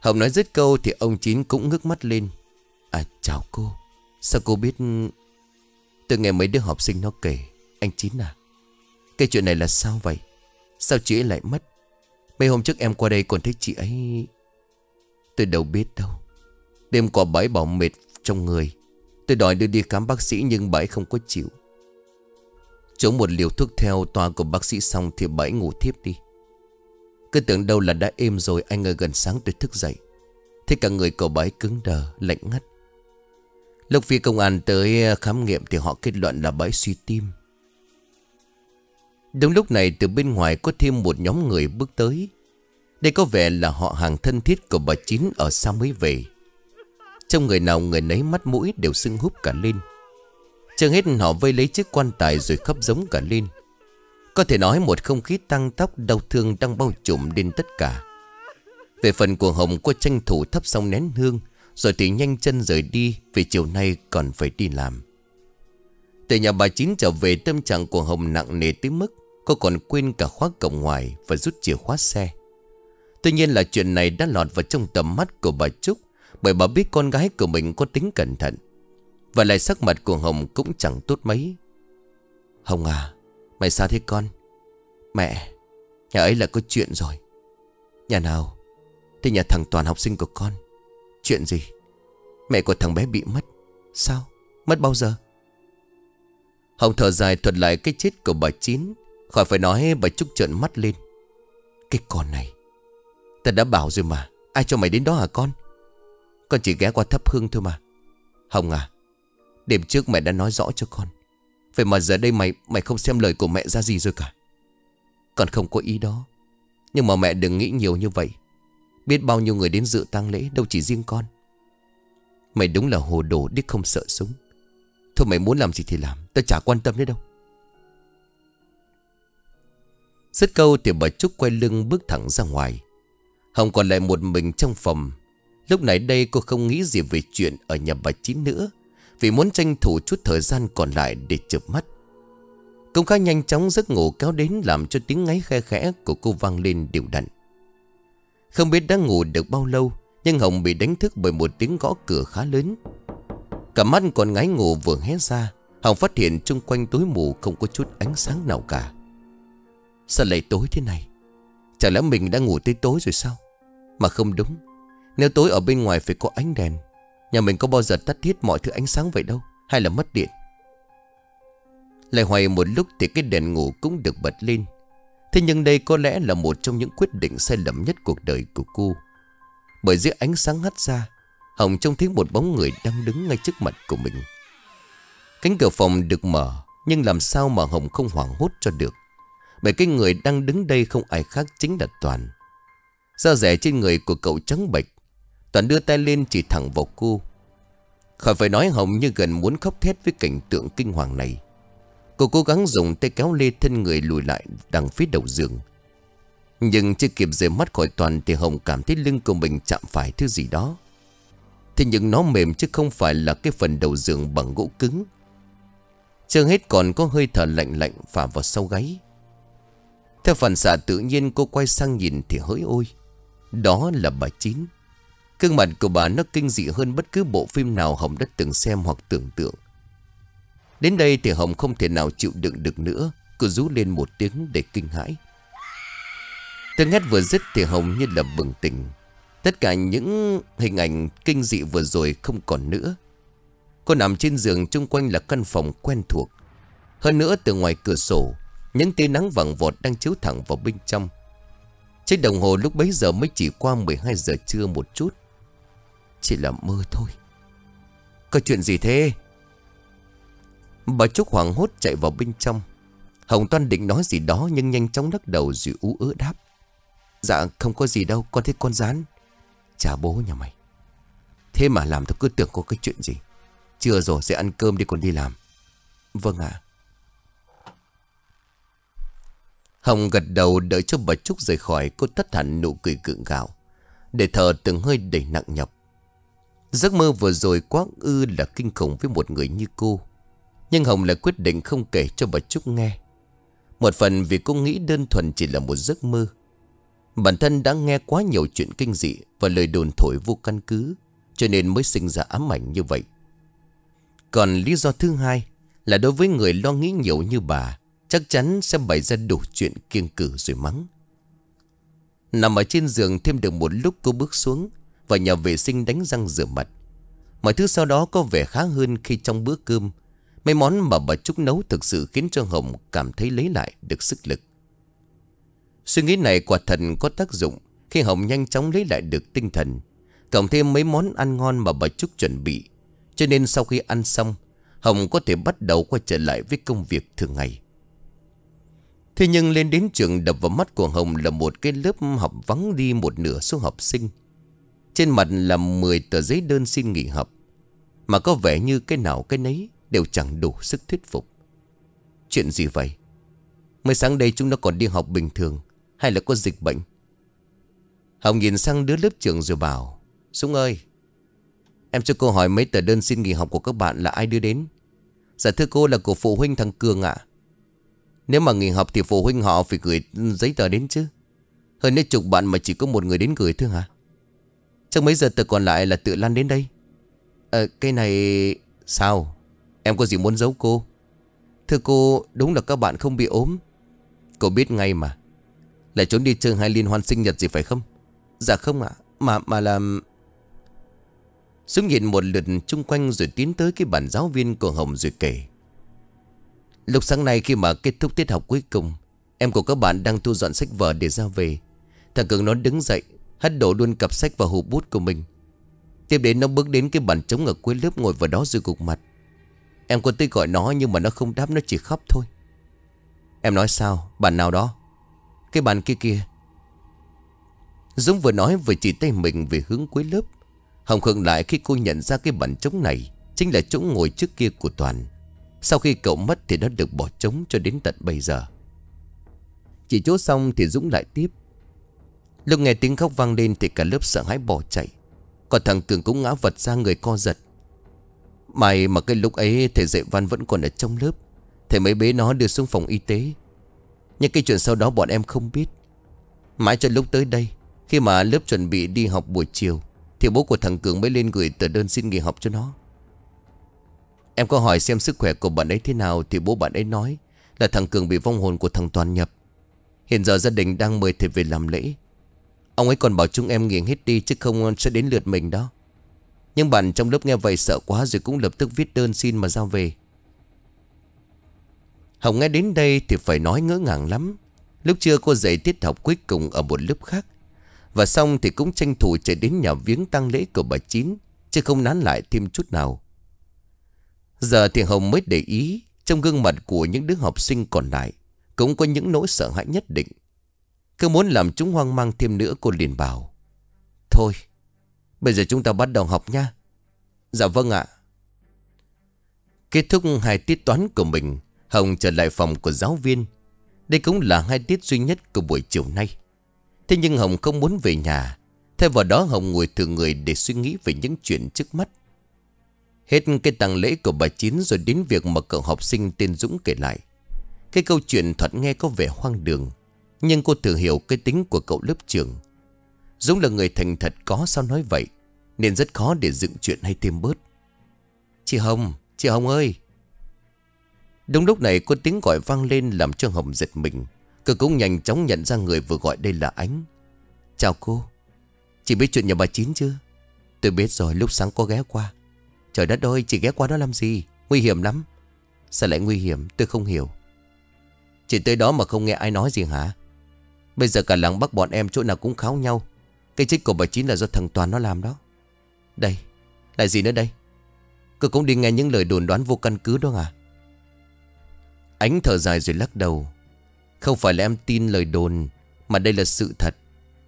Hồng nói dứt câu Thì ông Chín cũng ngước mắt lên. À chào cô. Sao cô biết Từ ngày mấy đứa học sinh nó kể? Anh Chín à? Cái chuyện này là sao vậy? Sao chị ấy lại mất? Mấy hôm trước em qua đây còn thấy chị ấy Tôi đâu biết đâu. Đêm qua bãi bảo mệt trong người. Tôi đòi đưa đi khám bác sĩ nhưng bãi không có chịu. Chống một liều thuốc theo toa của bác sĩ xong thì bãi ngủ thiếp đi. Cứ tưởng đâu là đã êm rồi anh ở gần sáng tôi thức dậy. Thế cả người cậu bãi cứng đờ, lạnh ngắt. Lúc phi công an tới khám nghiệm thì họ kết luận là bãi suy tim. Đúng lúc này từ bên ngoài có thêm một nhóm người bước tới. Đây có vẻ là họ hàng thân thiết của bà Chín ở xa mới về trong người nào người nấy mắt mũi đều sưng húp cả lên. Chưa hết họ vây lấy chiếc quan tài rồi khóc giống cả lên. Có thể nói một không khí tăng tóc đau thương đang bao trùm lên tất cả. Về phần của Hồng cô tranh thủ thắp xong nén hương, Rồi thì nhanh chân rời đi, Vì chiều nay còn phải đi làm. Từ nhà bà Chín trở về, tâm trạng của Hồng nặng nề tới mức Cô còn quên cả khóa cổng ngoài Và rút chìa khóa xe. Tuy nhiên là chuyện này đã lọt vào trong tầm mắt của bà Trúc bởi bà biết con gái của mình có tính cẩn thận. Và lại sắc mặt của Hồng cũng chẳng tốt mấy. Hồng à Mày sao thế con? Mẹ, Nhà ấy là có chuyện rồi. Nhà nào? Thế nhà thằng Toàn học sinh của con. Chuyện gì? Mẹ của thằng bé bị mất. Sao? Mất bao giờ? Hồng thở dài thuật lại cái chết của bà Chín. Khỏi phải nói bà Trúc trợn mắt lên. Cái con này, Ta đã bảo rồi mà. Ai cho mày đến đó hả con? Con chỉ ghé qua thắp hương thôi mà. Hồng à Đêm trước mẹ đã nói rõ cho con. Vậy mà giờ đây mày mày không xem lời của mẹ ra gì rồi cả. Con không có ý đó. Nhưng mà mẹ đừng nghĩ nhiều như vậy. Biết bao nhiêu người đến dự tang lễ Đâu chỉ riêng con. Mày đúng là hồ đồ đích không sợ súng. Thôi mày muốn làm gì thì làm, Tao chả quan tâm đến đâu. Dứt câu thì bà Trúc quay lưng bước thẳng ra ngoài. Hồng còn lại một mình trong phòng. Lúc này đây cô không nghĩ gì về chuyện ở nhà bà Chín nữa, Vì muốn tranh thủ chút thời gian còn lại để chợp mắt. Công khá nhanh chóng giấc ngủ kéo đến làm cho tiếng ngáy khe khẽ của cô vang lên đều đặn. Không biết đã ngủ được bao lâu, Nhưng Hồng bị đánh thức bởi một tiếng gõ cửa khá lớn. Cả mắt còn ngáy ngủ vừa hé ra, Hồng phát hiện chung quanh tối mù không có chút ánh sáng nào cả. Sao lại tối thế này? Chẳng lẽ mình đã ngủ tới tối rồi sao? Mà không đúng. Nếu tối ở bên ngoài phải có ánh đèn, Nhà mình có bao giờ tắt hết mọi thứ ánh sáng vậy đâu? Hay là mất điện? Lại hoài một lúc thì cái đèn ngủ cũng được bật lên. Thế nhưng đây có lẽ là một trong những quyết định sai lầm nhất cuộc đời của cô. Bởi dưới ánh sáng hắt ra, Hồng trông thấy một bóng người đang đứng ngay trước mặt của mình. Cánh cửa phòng được mở, Nhưng làm sao mà Hồng không hoảng hốt cho được? Bởi cái người đang đứng đây không ai khác chính là Toàn. Da rẻ trên người của cậu trắng bệch Toàn đưa tay lên chỉ thẳng vào cô. Khỏi phải nói Hồng như gần muốn khóc thét với cảnh tượng kinh hoàng này. Cô cố gắng dùng tay kéo lê thân người lùi lại đằng phía đầu giường. Nhưng chưa kịp rời mắt khỏi Toàn Thì Hồng cảm thấy lưng của mình chạm phải thứ gì đó. Thế nhưng nó mềm chứ không phải là cái phần đầu giường bằng gỗ cứng. Chưa hết còn có hơi thở lạnh lạnh phả vào sau gáy. Theo phản xạ tự nhiên cô quay sang nhìn thì hỡi ôi, Đó là bà Chín. Cương mặt của bà nó kinh dị hơn bất cứ bộ phim nào Hồng đã từng xem hoặc tưởng tượng. Đến đây thì Hồng không thể nào chịu đựng được nữa Cô rú lên một tiếng để kinh hãi. Tiếng hét vừa dứt thì Hồng như là bừng tỉnh. Tất cả những hình ảnh kinh dị vừa rồi không còn nữa. Cô nằm trên giường chung quanh là căn phòng quen thuộc. Hơn nữa từ ngoài cửa sổ, Những tia nắng vàng vọt đang chiếu thẳng vào bên trong. Chiếc đồng hồ lúc bấy giờ mới chỉ qua 12 giờ trưa một chút. Chỉ là mơ thôi. Có chuyện gì thế? Bà Trúc hoảng hốt chạy vào bên trong. Hồng Toan định nói gì đó Nhưng nhanh chóng lắc đầu rồi ú ớ đáp. Dạ không có gì đâu, Con thấy con rán. Chà bố nhà mày. Thế mà làm tao cứ tưởng có cái chuyện gì. Chưa rồi sẽ ăn cơm đi còn đi làm. Vâng ạ. Hồng gật đầu đợi cho bà Trúc rời khỏi. Cô tất hẳn nụ cười gượng gạo Để thở từng hơi đầy nặng nhọc. Giấc mơ vừa rồi quá ư là kinh khủng với một người như cô. Nhưng Hồng lại quyết định không kể cho bà Trúc nghe. Một phần vì cô nghĩ đơn thuần chỉ là một giấc mơ. Bản thân đã nghe quá nhiều chuyện kinh dị Và lời đồn thổi vô căn cứ Cho nên mới sinh ra ám ảnh như vậy. Còn lý do thứ hai là đối với người lo nghĩ nhiều như bà, chắc chắn sẽ bày ra đủ chuyện kiêng cử rồi mắng. Nằm ở trên giường thêm được một lúc cô bước xuống và nhà vệ sinh đánh răng rửa mặt. Mọi thứ sau đó có vẻ khá hơn khi trong bữa cơm. Mấy món mà bà Trúc nấu thực sự khiến cho Hồng cảm thấy lấy lại được sức lực. Suy nghĩ này quả thật có tác dụng khi Hồng nhanh chóng lấy lại được tinh thần. Cộng thêm mấy món ăn ngon mà bà Trúc chuẩn bị cho nên sau khi ăn xong, Hồng có thể bắt đầu quay trở lại với công việc thường ngày Thế nhưng lên đến trường đập vào mắt của Hồng là một cái lớp học vắng đi một nửa số học sinh trên mặt là 10 tờ giấy đơn xin nghỉ học, Mà có vẻ như cái nào cái nấy đều chẳng đủ sức thuyết phục. Chuyện gì vậy? Mới sáng đây chúng nó còn đi học bình thường, Hay là có dịch bệnh? Hồng nhìn sang đứa lớp trường rồi bảo Súng ơi, Em cho cô hỏi mấy tờ đơn xin nghỉ học của các bạn là ai đưa đến? Dạ thưa cô là của phụ huynh thằng Cường ạ. Nếu mà nghỉ học thì phụ huynh họ phải gửi giấy tờ đến chứ. Hơn nếu chục bạn mà chỉ có một người đến gửi thôi hả? Trong mấy giờ tờ còn lại là tự lăn đến đây. Ờ cái này Sao? Em có gì muốn giấu cô? Thưa cô đúng là các bạn không bị ốm. Cô biết ngay mà. Lại trốn đi chơi hay liên hoan sinh nhật gì phải không? Dạ không ạ Mà mà làm Súng nhìn một lượt chung quanh rồi tiến tới cái bàn giáo viên của Hồng rồi kể. Lúc sáng nay khi mà kết thúc tiết học cuối cùng, em của các bạn đang thu dọn sách vở để ra về. Thằng Cường nó đứng dậy, hất đổ luôn cặp sách và hộp bút của mình. Tiếp đến nó bước đến cái bàn trống ở cuối lớp ngồi vào đó rồi gục mặt. Em có tới gọi nó nhưng mà nó không đáp, nó chỉ khóc thôi. Em nói sao? Bàn nào đó? Cái bàn kia kia. Dũng vừa nói vừa chỉ tay mình về hướng cuối lớp. Hồng khựng lại khi cô nhận ra cái bàn trống này, Chính là chỗ ngồi trước kia của Toàn Sau khi cậu mất thì nó được bỏ trống cho đến tận bây giờ Chỉ chốt xong thì Dũng lại tiếp Lúc nghe tiếng khóc vang lên thì cả lớp sợ hãi bỏ chạy. Còn thằng Cường cũng ngã vật ra người co giật. May mà cái lúc ấy thầy dạy văn vẫn còn ở trong lớp. Thầy mới bế nó đưa xuống phòng y tế. Nhưng cái chuyện sau đó bọn em không biết. Mãi cho lúc tới đây, Khi mà lớp chuẩn bị đi học buổi chiều, Thì bố của thằng Cường mới lên gửi tờ đơn xin nghỉ học cho nó. Em có hỏi xem sức khỏe của bạn ấy thế nào Thì bố bạn ấy nói Là thằng Cường bị vong hồn của thằng Toàn nhập. Hiện giờ gia đình đang mời thầy về làm lễ. Ông ấy còn bảo chúng em nghiền hết đi Chứ không sẽ đến lượt mình đó. Nhưng bạn trong lớp nghe vậy sợ quá Rồi cũng lập tức viết đơn xin mà giao về. Hồng nghe đến đây thì phải nói ngỡ ngàng lắm. Lúc trưa cô dạy tiết học cuối cùng ở một lớp khác. Và xong thì cũng tranh thủ chạy đến nhà viếng tang lễ của bà Chín, Chứ không nán lại thêm chút nào. Giờ thì Hồng mới để ý, Trong gương mặt của những đứa học sinh còn lại, Cũng có những nỗi sợ hãi nhất định. Cứ muốn làm chúng hoang mang thêm nữa cô liền bảo, Thôi, Bây giờ chúng ta bắt đầu học nha. Dạ vâng ạ. Kết thúc hai tiết toán của mình, Hồng trở lại phòng của giáo viên. Đây cũng là hai tiết duy nhất của buổi chiều nay. Thế nhưng Hồng không muốn về nhà. Thay vào đó, Hồng ngồi thường người để suy nghĩ về những chuyện trước mắt. Hết cái tang lễ của bà Chín rồi đến việc mà cậu học sinh tên Dũng kể lại. Cái câu chuyện thuật nghe có vẻ hoang đường. Nhưng cô tự hiểu cái tính của cậu lớp trưởng. Dũng là người thành thật có sao nói vậy. Nên rất khó để dựng chuyện hay thêm bớt. Chị Hồng, chị Hồng ơi. Đúng lúc này có tiếng gọi vang lên làm cho Hồng giật mình. Cô cũng nhanh chóng nhận ra người vừa gọi đây là Ánh. Chào cô. Chị biết chuyện nhà bà Chín chưa? Tôi biết rồi lúc sáng có ghé qua. Trời đất ơi chị ghé qua đó làm gì Nguy hiểm lắm Sao lại nguy hiểm tôi không hiểu Chị tới đó mà không nghe ai nói gì hả Bây giờ cả làng bắc bọn em chỗ nào cũng kháo nhau. Cái chết của bà Chín là do thằng Toàn nó làm đó. Đây, Là gì nữa đây? Cô cũng đi nghe những lời đồn đoán vô căn cứ đó à? Ánh thở dài rồi lắc đầu. Không phải là em tin lời đồn, Mà đây là sự thật.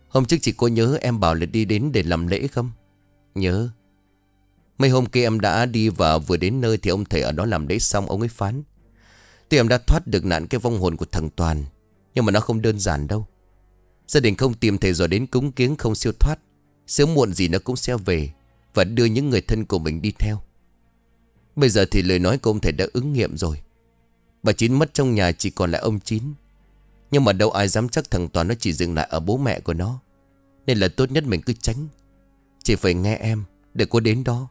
Hôm trước chị có nhớ em bảo là đi đến để làm lễ không? Nhớ. Mấy hôm kia em đã đi và vừa đến nơi thì ông thầy ở đó làm lễ xong ông ấy phán. Tuy em đã thoát được nạn cái vong hồn của thằng Toàn. Nhưng mà nó không đơn giản đâu. Gia đình không tìm thầy giỏi đến cúng kiếng không siêu thoát. Sớm muộn gì nó cũng sẽ về. Và đưa những người thân của mình đi theo. Bây giờ thì lời nói của ông thầy đã ứng nghiệm rồi. Bà Chín mất trong nhà chỉ còn lại ông Chín. Nhưng mà đâu ai dám chắc thằng Toàn nó chỉ dừng lại ở bố mẹ của nó. Nên là tốt nhất mình cứ tránh. Chỉ phải nghe em để cô đến đó.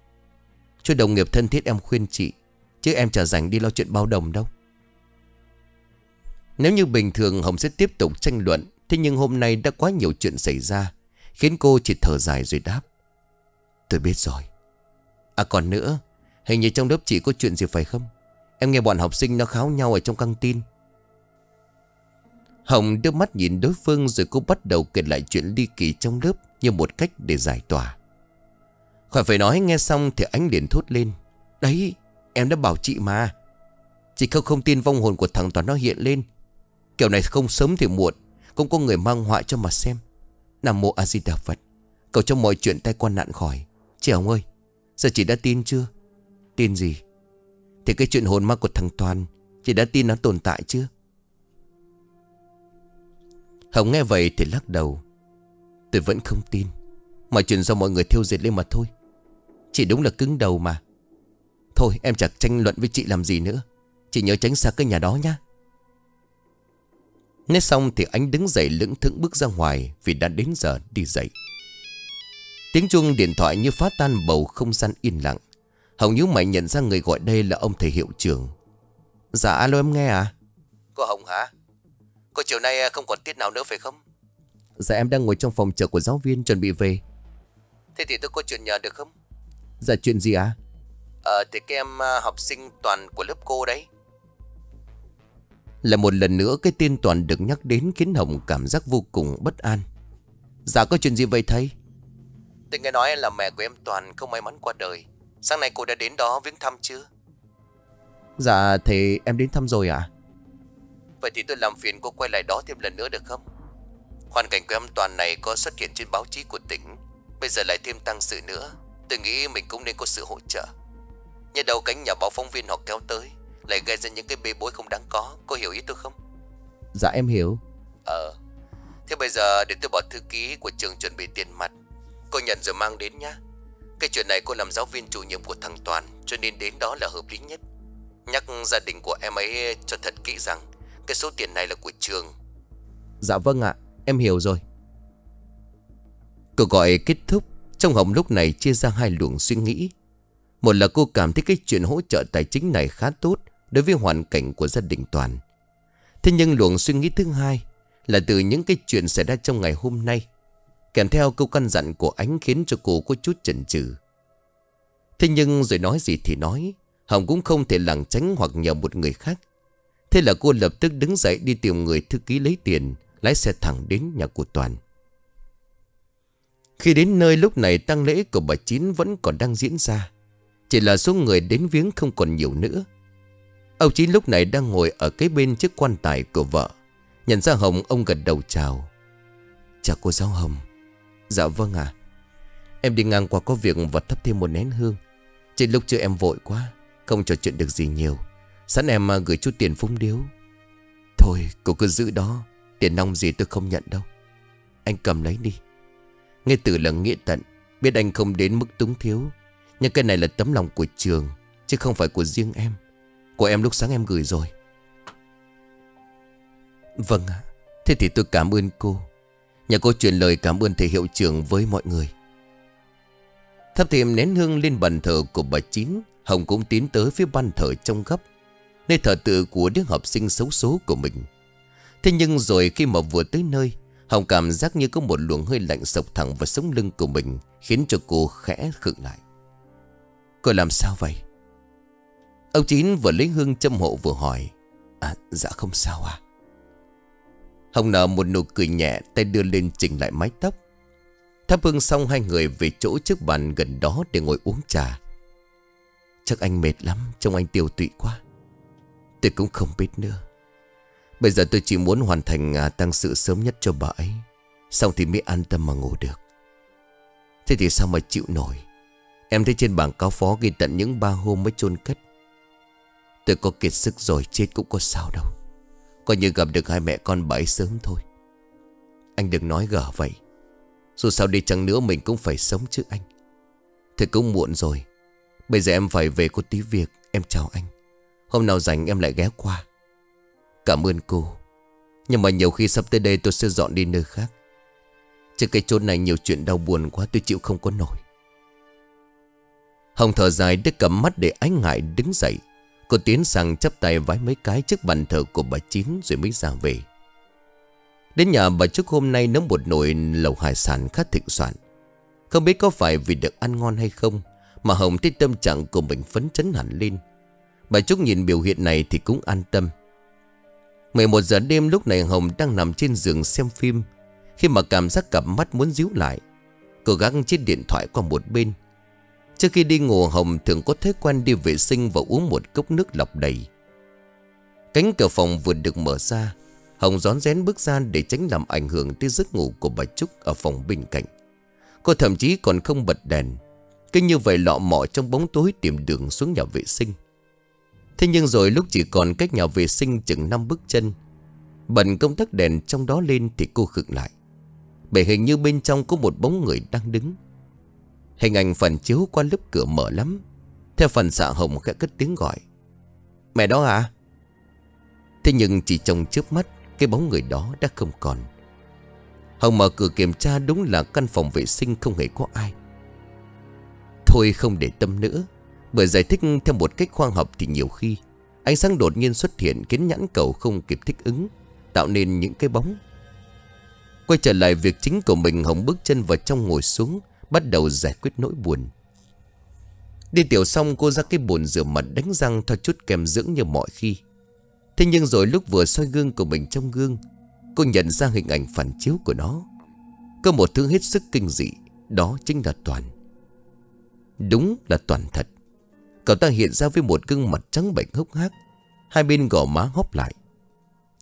Chú đồng nghiệp thân thiết em khuyên chị, Chứ em chả rảnh đi lo chuyện bao đồng đâu Nếu như bình thường Hồng sẽ tiếp tục tranh luận Thế nhưng hôm nay đã quá nhiều chuyện xảy ra Khiến cô chỉ thở dài rồi đáp Tôi biết rồi À còn nữa Hình như trong lớp chị có chuyện gì phải không Em nghe bọn học sinh nó kháo nhau ở trong căng tin Hồng đưa mắt nhìn đối phương rồi cô bắt đầu kể lại chuyện ly kỳ trong lớp như một cách để giải tỏa. Khỏi phải nói nghe xong thì ánh liền thốt lên. Đấy, em đã bảo chị mà. Chị không không tin vong hồn của thằng Toàn nó hiện lên. Kiểu này không sớm thì muộn. Cũng có người mang họa cho mà xem. Nam mô A Di Đà Phật. Cầu cho mọi chuyện tai quan nạn khỏi. Chị ông ơi, giờ chị đã tin chưa? Tin gì? Thì cái chuyện hồn ma của thằng Toàn, chị đã tin nó tồn tại chưa? Hồng nghe vậy thì lắc đầu. Tôi vẫn không tin. Mọi chuyện do mọi người thiêu diệt lên mà thôi. Chị đúng là cứng đầu mà Thôi em chẳng tranh luận với chị làm gì nữa Chị nhớ tránh xa cái nhà đó nhá Nói xong thì anh đứng dậy lững thững bước ra ngoài Vì đã đến giờ đi dậy. Tiếng chuông điện thoại như phá tan bầu không gian yên lặng. Hồng nhíu mày nhận ra người gọi đây là ông thầy hiệu trưởng. Dạ alo em nghe à? Cô Hồng hả? Cô chiều nay không còn tiết nào nữa phải không? Dạ em đang ngồi trong phòng chờ của giáo viên chuẩn bị về. Thế thì tôi có chuyện nhờ được không? Dạ chuyện gì à? Ờ thì cái em à, học sinh toàn của lớp cô đấy Là một lần nữa cái tên toàn được nhắc đến khiến Hồng cảm giác vô cùng bất an Dạ có chuyện gì vậy thầy? Tôi nghe nói là mẹ của em Toàn không may mắn qua đời Sáng nay cô đã đến đó viếng thăm chưa? Dạ thì em đến thăm rồi à? Vậy thì tôi làm phiền cô quay lại đó thêm lần nữa được không? Hoàn cảnh của em Toàn này có xuất hiện trên báo chí của tỉnh Bây giờ lại thêm tăng sự nữa Tôi nghĩ mình cũng nên có sự hỗ trợ Như đầu cánh nhà báo phóng viên họ kéo tới Lại gây ra những cái bê bối không đáng có. Cô hiểu ý tôi không? Dạ em hiểu. Ờ. Thế bây giờ để tôi bảo thư ký của trường chuẩn bị tiền mặt Cô nhận rồi mang đến nhá. Cái chuyện này cô làm giáo viên chủ nhiệm của thằng Toàn Cho nên đến đó là hợp lý nhất. Nhắc gia đình của em ấy cho thật kỹ rằng Cái số tiền này là của trường. Dạ vâng ạ Em hiểu rồi. Cuộc gọi kết thúc Trong Hồng lúc này chia ra hai luồng suy nghĩ. Một là cô cảm thấy cái chuyện hỗ trợ tài chính này khá tốt Đối với hoàn cảnh của gia đình Toàn. Thế nhưng luồng suy nghĩ thứ hai Là từ những cái chuyện xảy ra trong ngày hôm nay, Kèm theo câu căn dặn của ánh khiến cho cô có chút chần chừ. Thế nhưng rồi nói gì thì nói, Hồng cũng không thể lảng tránh hoặc nhờ một người khác. Thế là cô lập tức đứng dậy đi tìm người thư ký lấy tiền, Lái xe thẳng đến nhà của Toàn. Khi đến nơi lúc này tang lễ của bà Chín vẫn còn đang diễn ra. Chỉ là số người đến viếng không còn nhiều nữa. Ông Chín lúc này đang ngồi ở cái bên chiếc quan tài của vợ. Nhận ra Hồng, ông gật đầu chào. Chào cô giáo Hồng. Dạ vâng ạ. Em đi ngang qua có việc vật thắp thêm một nén hương. Trên lúc chưa em vội quá, Không trò chuyện được gì nhiều. Sẵn em gửi chút tiền phúng điếu. Thôi, cô cứ giữ đó. Tiền nong gì tôi không nhận đâu. Anh cầm lấy đi. Nghe từ là nghĩa tận, Biết anh không đến mức túng thiếu. Nhưng cái này là tấm lòng của trường, Chứ không phải của riêng em. Của em lúc sáng em gửi rồi. Vâng ạ. Thế thì tôi cảm ơn cô. Nhà cô truyền lời cảm ơn thầy hiệu trưởng với mọi người. Thắp thêm nén hương lên bàn thờ của bà Chín, Hồng cũng tiến tới phía ban thờ trong gấp Nơi thờ tự của đứa học sinh xấu số của mình. Thế nhưng rồi khi mà vừa tới nơi, Hồng cảm giác như có một luồng hơi lạnh sộc thẳng vào sống lưng của mình, Khiến cho cô khẽ khựng lại. Cô làm sao vậy? Ông Chín vừa lấy hương châm hộ vừa hỏi À dạ không sao à Hồng nở một nụ cười nhẹ, Tay đưa lên chỉnh lại mái tóc. Thắp hương xong, hai người về chỗ trước bàn gần đó để ngồi uống trà. Chắc anh mệt lắm, Trông anh tiêu tụy quá. Tôi cũng không biết nữa. Bây giờ tôi chỉ muốn hoàn thành à, tăng sự sớm nhất cho bà ấy. Xong thì mới an tâm mà ngủ được. Thế thì sao mà chịu nổi? Em thấy trên bảng cáo phó ghi tận những ba hôm mới chôn cất. Tôi có kiệt sức rồi, chết cũng có sao đâu. Coi như gặp được hai mẹ con bà ấy sớm thôi. Anh đừng nói gở vậy. Dù sao đi chăng nữa mình cũng phải sống chứ anh. Thì cũng muộn rồi. Bây giờ em phải về có tí việc, Em chào anh. Hôm nào rảnh em lại ghé qua. Cảm ơn cô. Nhưng mà nhiều khi sắp tới đây tôi sẽ dọn đi nơi khác. Chứ cái chốn này nhiều chuyện đau buồn quá, tôi chịu không có nổi. Hồng thở dài, đứt cầm mắt để ánh ngại đứng dậy. Cô tiến sang chắp tay vái mấy cái trước bàn thờ của bà Chín rồi mới ra về. Đến nhà bà Trúc hôm nay nấu một nồi lẩu hải sản khá thịnh soạn. Không biết có phải vì được ăn ngon hay không, Mà Hồng thấy tâm trạng của mình phấn chấn hẳn lên. Bà Trúc nhìn biểu hiện này thì cũng an tâm. 11 giờ đêm lúc này Hồng đang nằm trên giường xem phim. Khi mà cảm giác cặp mắt muốn díu lại, Cô gắng chiếc điện thoại qua một bên. Trước khi đi ngủ, Hồng thường có thói quen đi vệ sinh và uống một cốc nước lọc đầy. Cánh cửa phòng vừa được mở ra, Hồng rón rén bước ra để tránh làm ảnh hưởng tới giấc ngủ của bà Trúc ở phòng bên cạnh. Cô thậm chí còn không bật đèn. Cứ như vậy lọ mọ trong bóng tối tìm đường xuống nhà vệ sinh. Thế nhưng rồi lúc chỉ còn cách nhà vệ sinh chừng 5 bước chân bần công tắc đèn trong đó lên thì cô khựng lại. Bởi hình như bên trong có một bóng người đang đứng. Hình ảnh phần chiếu qua lớp cửa mở lắm. Theo phần xạ hồng khẽ cất tiếng gọi. Mẹ đó à? Thế nhưng chỉ trong trước mắt, Cái bóng người đó đã không còn. Hồng mở cửa kiểm tra đúng là căn phòng vệ sinh không hề có ai. Thôi không để tâm nữa, Bởi giải thích theo một cách khoa học thì nhiều khi, Ánh sáng đột nhiên xuất hiện khiến nhãn cầu không kịp thích ứng, Tạo nên những cái bóng. Quay trở lại việc chính của mình, Hồng bước chân vào trong ngồi xuống Bắt đầu giải quyết nỗi buồn. Đi tiểu xong, cô ra cái bồn rửa mặt đánh răng, Thoa chút kèm dưỡng như mọi khi. Thế nhưng rồi lúc vừa soi gương của mình trong gương, Cô nhận ra hình ảnh phản chiếu của nó. Có một thứ hết sức kinh dị, Đó chính là Toàn. Đúng là Toàn thật. Cậu ta hiện ra với một gương mặt trắng bệnh hốc hác, Hai bên gò má hóp lại.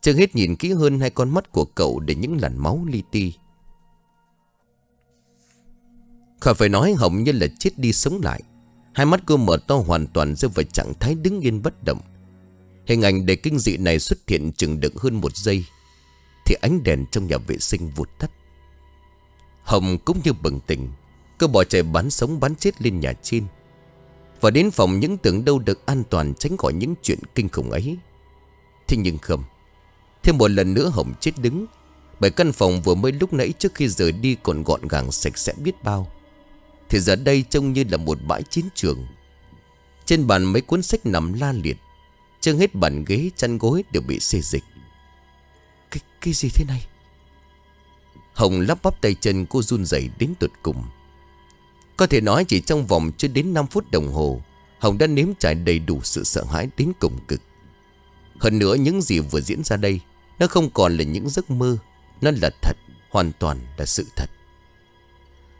Chưa hết nhìn kỹ hơn hai con mắt của cậu Để những làn máu li ti. Khỏi phải nói Hồng như là chết đi sống lại. Hai mắt cô mở to hoàn toàn rơi vào trạng thái đứng yên bất động. Hình ảnh đầy kinh dị này xuất hiện chừng đựng hơn một giây, Thì ánh đèn trong nhà vệ sinh vụt tắt. Hồng cũng như bừng tỉnh, Cô bỏ chạy bắn sống bắn chết lên nhà trên. Và đến phòng những tưởng đâu được an toàn Tránh khỏi những chuyện kinh khủng ấy. Thế nhưng không, Thêm một lần nữa Hồng chết đứng. Bởi căn phòng vừa mới lúc nãy trước khi rời đi Còn gọn gàng sạch sẽ biết bao. Thì giờ đây trông như là một bãi chiến trường. Trên bàn mấy cuốn sách nằm la liệt. Chân hết bàn ghế chăn gối đều bị xê dịch. Cái, cái gì thế này? Hồng lắp bắp tay chân cô run rẩy đến tuyệt cùng. Có thể nói chỉ trong vòng chưa đến 5 phút đồng hồ Hồng đã nếm trải đầy đủ sự sợ hãi đến cùng cực. Hơn nữa những gì vừa diễn ra đây Nó không còn là những giấc mơ Nó là thật Hoàn toàn là sự thật.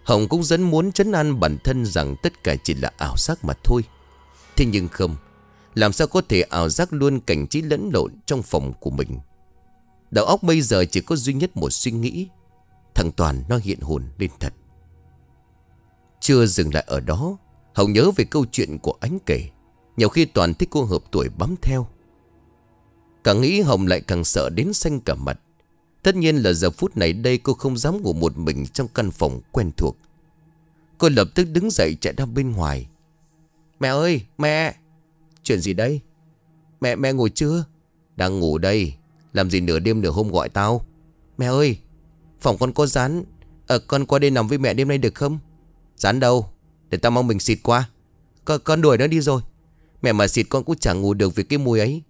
Hồng cũng dẫn muốn chấn an bản thân rằng tất cả chỉ là ảo giác mà thôi. Thế nhưng không, Làm sao có thể ảo giác luôn cảnh trí lẫn lộn trong phòng của mình? Đầu óc bây giờ chỉ có duy nhất một suy nghĩ. Thằng Toàn nó hiện hồn lên thật. Chưa dừng lại ở đó, Hồng nhớ về câu chuyện của ánh kể. Nhiều khi Toàn thích cô hợp tuổi bám theo. Càng nghĩ Hồng lại càng sợ đến xanh cả mặt. Tất nhiên là giờ phút này đây cô không dám ngủ một mình trong căn phòng quen thuộc. Cô lập tức đứng dậy chạy ra bên ngoài. Mẹ ơi mẹ! Chuyện gì đây? Mẹ mẹ ngồi chưa? Đang ngủ đây. Làm gì nửa đêm nửa hôm gọi tao? Mẹ ơi Phòng con có rán. Ờ con qua đây nằm với mẹ đêm nay được không? Rán đâu? Để tao mong mình xịt qua. Con, con đuổi nó đi rồi. Mẹ mà xịt con cũng chẳng ngủ được vì cái mùi ấy.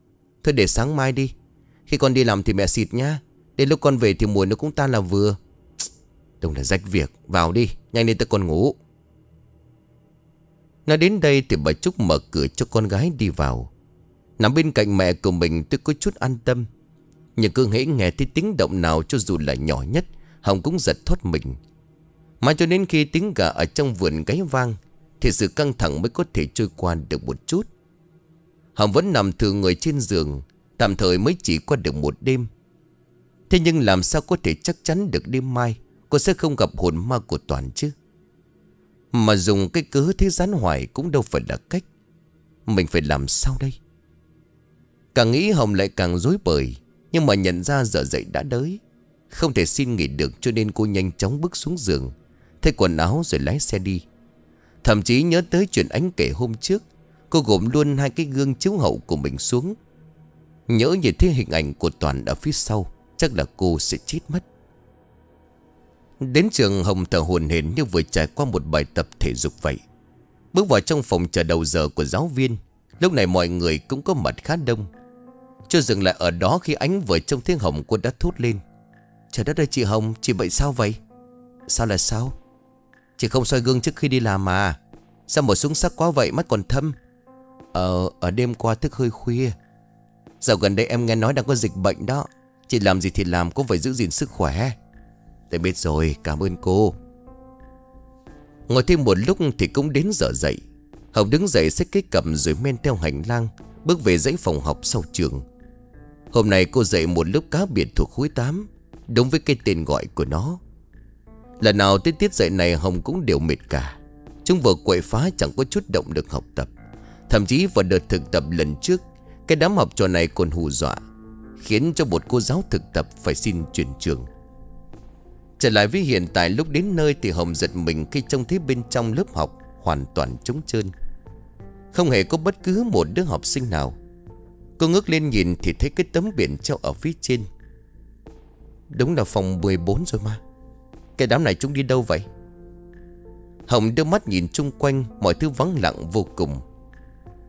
Thôi để sáng mai đi. Khi con đi làm thì mẹ xịt nhá. Đến lúc con về thì mùi nó cũng tan là vừa. Đúng là rách việc. Vào đi, Nhanh lên ta còn ngủ. Nói đến đây thì bà Trúc mở cửa cho con gái đi vào. Nằm bên cạnh mẹ của mình, tôi có chút an tâm. Nhưng cứ hễ nghe thấy tiếng động nào cho dù là nhỏ nhất, Hồng cũng giật thoát mình. Mà cho đến khi tiếng gà ở trong vườn gáy vang, Thì sự căng thẳng mới có thể trôi qua được một chút. Hồng vẫn nằm thường người trên giường, Tạm thời mới chỉ qua được một đêm. Thế nhưng làm sao có thể chắc chắn được đêm mai Cô sẽ không gặp hồn ma của Toàn chứ? Mà dùng cái cớ thế gián hoài cũng đâu phải là cách. Mình phải làm sao đây? Càng nghĩ Hồng lại càng rối bời, Nhưng mà nhận ra giờ dậy đã đới không thể xin nghỉ được cho nên cô nhanh chóng bước xuống giường, Thay quần áo rồi lái xe đi. Thậm chí nhớ tới chuyện ánh kể hôm trước, Cô gồm luôn hai cái gương chiếu hậu của mình xuống. Nhớ nhìn thấy hình ảnh của Toàn ở phía sau. Chắc là cô sẽ chết mất. Đến trường Hồng thở hồn hển như vừa trải qua một bài tập thể dục vậy. Bước vào trong phòng chờ đầu giờ của giáo viên, Lúc này mọi người cũng có mặt khá đông. Chưa dừng lại ở đó khi ánh vừa trông tiếng Hồng cô đã thốt lên. Trời đất ơi chị Hồng, Chị bệnh sao vậy? Sao là sao? Chị không soi gương trước khi đi làm mà Sao mà súng sắc quá vậy, mắt còn thâm? Ờ ở đêm qua thức hơi khuya. Dạo gần đây em nghe nói đang có dịch bệnh đó. Chị làm gì thì làm, cũng phải giữ gìn sức khỏe. Tôi biết rồi, cảm ơn cô. Ngồi thêm một lúc thì cũng đến giờ dậy. Hồng đứng dậy xách cái cầm rồi men theo hành lang, Bước về dãy phòng học sau trường. Hôm nay cô dậy một lúc cá biệt thuộc khối 8 Đúng với cái tên gọi của nó. Lần nào tới tiết dạy này Hồng cũng đều mệt cả. Chúng vừa quậy phá chẳng có chút động được học tập. Thậm chí vào đợt thực tập lần trước, Cái đám học trò này còn hù dọa. Khiến cho một cô giáo thực tập phải xin chuyển trường. Trở lại với hiện tại, lúc đến nơi thì Hồng giật mình khi trông thấy bên trong lớp học hoàn toàn trống trơn. Không hề có bất cứ một đứa học sinh nào. Cô ngước lên nhìn thì thấy cái tấm biển treo ở phía trên. Đúng là phòng 14 rồi mà. Cái đám này chúng đi đâu vậy? Hồng đưa mắt nhìn chung quanh, Mọi thứ vắng lặng vô cùng.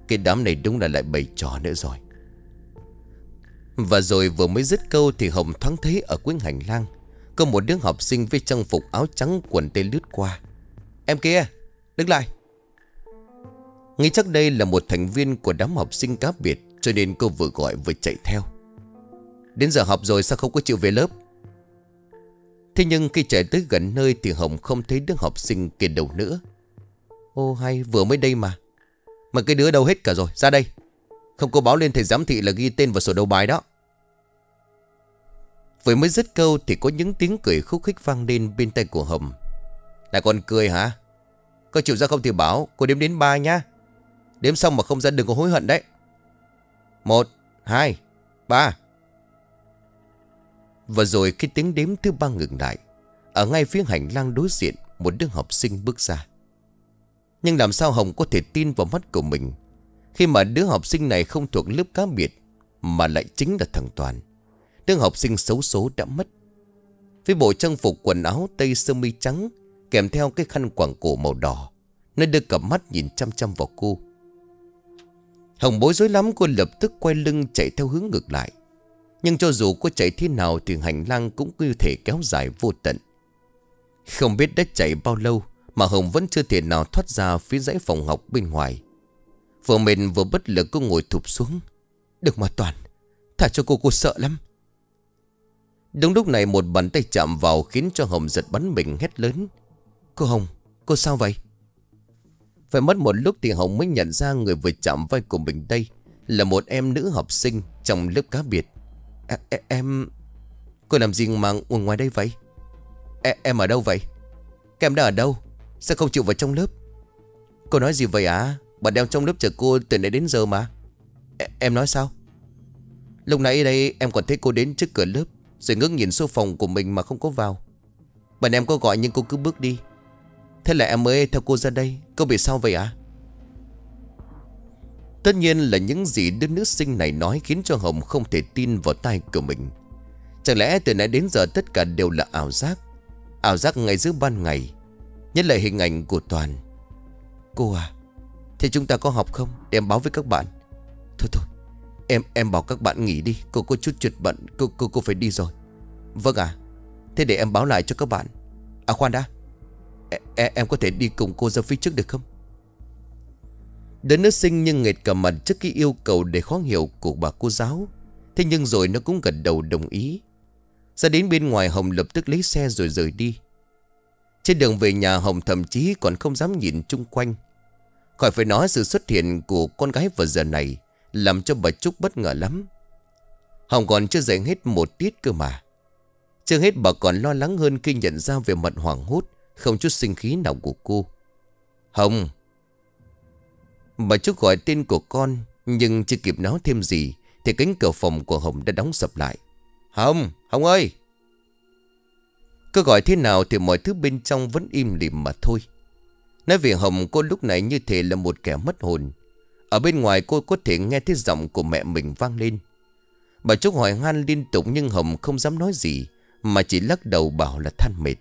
Cái đám này đúng là lại bày trò nữa rồi. Và rồi vừa mới dứt câu Thì Hồng thoáng thấy ở cuối hành lang Có một đứa học sinh với trang phục áo trắng Quần tê lướt qua Em kia đứng lại Nghĩ chắc đây là một thành viên của đám học sinh cá biệt Cho nên cô vừa gọi vừa chạy theo Đến giờ học rồi sao không có chịu về lớp Thế nhưng khi chạy tới gần nơi thì Hồng không thấy đứa học sinh kia đâu nữa. Ô hay vừa mới đây mà. Mà cái đứa đâu hết cả rồi, ra đây. Không có báo lên thầy giám thị là ghi tên vào sổ đầu bài đó. Vừa mới dứt câu thì có những tiếng cười khúc khích vang lên bên tay của Hồng. Lại còn cười hả? Có chịu ra không thì báo, cô đếm đến ba nhá. Đếm xong mà không ra đừng có hối hận đấy. Một, hai, ba. Và rồi khi tiếng đếm thứ ba ngừng lại Ở ngay phía hành lang đối diện Một đứa học sinh bước ra Nhưng làm sao Hồng có thể tin vào mắt của mình Khi mà đứa học sinh này không thuộc lớp cá biệt Mà lại chính là thằng Toàn Tiếng học sinh xấu số đã mất. Với bộ trang phục quần áo tây sơ mi trắng, Kèm theo cái khăn quàng cổ màu đỏ, Nó đưa cặp mắt nhìn chăm chăm vào cô. Hồng bối rối lắm, cô lập tức quay lưng chạy theo hướng ngược lại. Nhưng cho dù cô chạy thế nào Thì hành lang cũng như thể kéo dài vô tận. Không biết đã chạy bao lâu Mà Hồng vẫn chưa thể nào thoát ra phía dãy phòng học bên ngoài. Vừa mệt vừa bất lực cô ngồi thụp xuống. Đừng mà Toàn Thả cho cô cô sợ lắm. Đúng lúc này một bàn tay chạm vào Khiến cho Hồng giật bắn mình hét lớn Cô Hồng, cô sao vậy? Phải mất một lúc thì Hồng mới nhận ra người vừa chạm vai của mình đây Là một em nữ học sinh trong lớp cá biệt à, Em... Cô làm gì mà ngồi ngoài đây vậy? À, em ở đâu vậy? Các em đã ở đâu? Sao không chịu vào trong lớp? Cô nói gì vậy à? Bà đeo trong lớp chờ cô từ nãy đến giờ mà à, Em nói sao? Lúc nãy đây em còn thấy cô đến trước cửa lớp rồi ngước nhìn số phòng của mình mà không có vào. Bạn em có gọi nhưng cô cứ bước đi. Thế là em mới theo cô ra đây. Cô bị sao vậy à Tất nhiên là những gì đứa nữ sinh này nói Khiến cho Hồng không thể tin vào tay của mình. Chẳng lẽ từ nãy đến giờ Tất cả đều là ảo giác? Ảo giác ngày giữa ban ngày, Nhất là hình ảnh của Toàn. Cô à Thế chúng ta có học không? Để em báo với các bạn. Thôi thôi Em em bảo các bạn nghỉ đi. Cô có chút trượt bận. Cô cô cô phải đi rồi. Vâng à Thế để em báo lại cho các bạn. À khoan đã. Em, em có thể đi cùng cô ra phía trước được không? Đến nữ sinh nhưng nghệt cả mặt trước khi yêu cầu để khó hiểu của bà cô giáo. Thế nhưng rồi nó cũng gật đầu đồng ý. Ra đến bên ngoài Hồng lập tức lấy xe rồi rời đi. Trên đường về nhà Hồng thậm chí còn không dám nhìn chung quanh. Khỏi phải nói sự xuất hiện của con gái vào giờ này làm cho bà Trúc bất ngờ lắm. Hồng còn chưa dạy hết một tiết cơ mà. Chưa hết bà còn lo lắng hơn khi nhận ra về mặt hoảng hốt Không chút sinh khí nào của cô. Hồng! Bà Trúc gọi tên của con Nhưng chưa kịp nói thêm gì Thì cánh cửa phòng của Hồng đã đóng sập lại. Hồng, Hồng ơi! Cứ gọi thế nào thì mọi thứ bên trong vẫn im lìm mà thôi. Nói về Hồng cô lúc này như thể là một kẻ mất hồn. Ở bên ngoài cô có thể nghe thấy giọng của mẹ mình vang lên. Bà Trúc hỏi han liên tục nhưng Hồng không dám nói gì, Mà chỉ lắc đầu bảo là than mệt.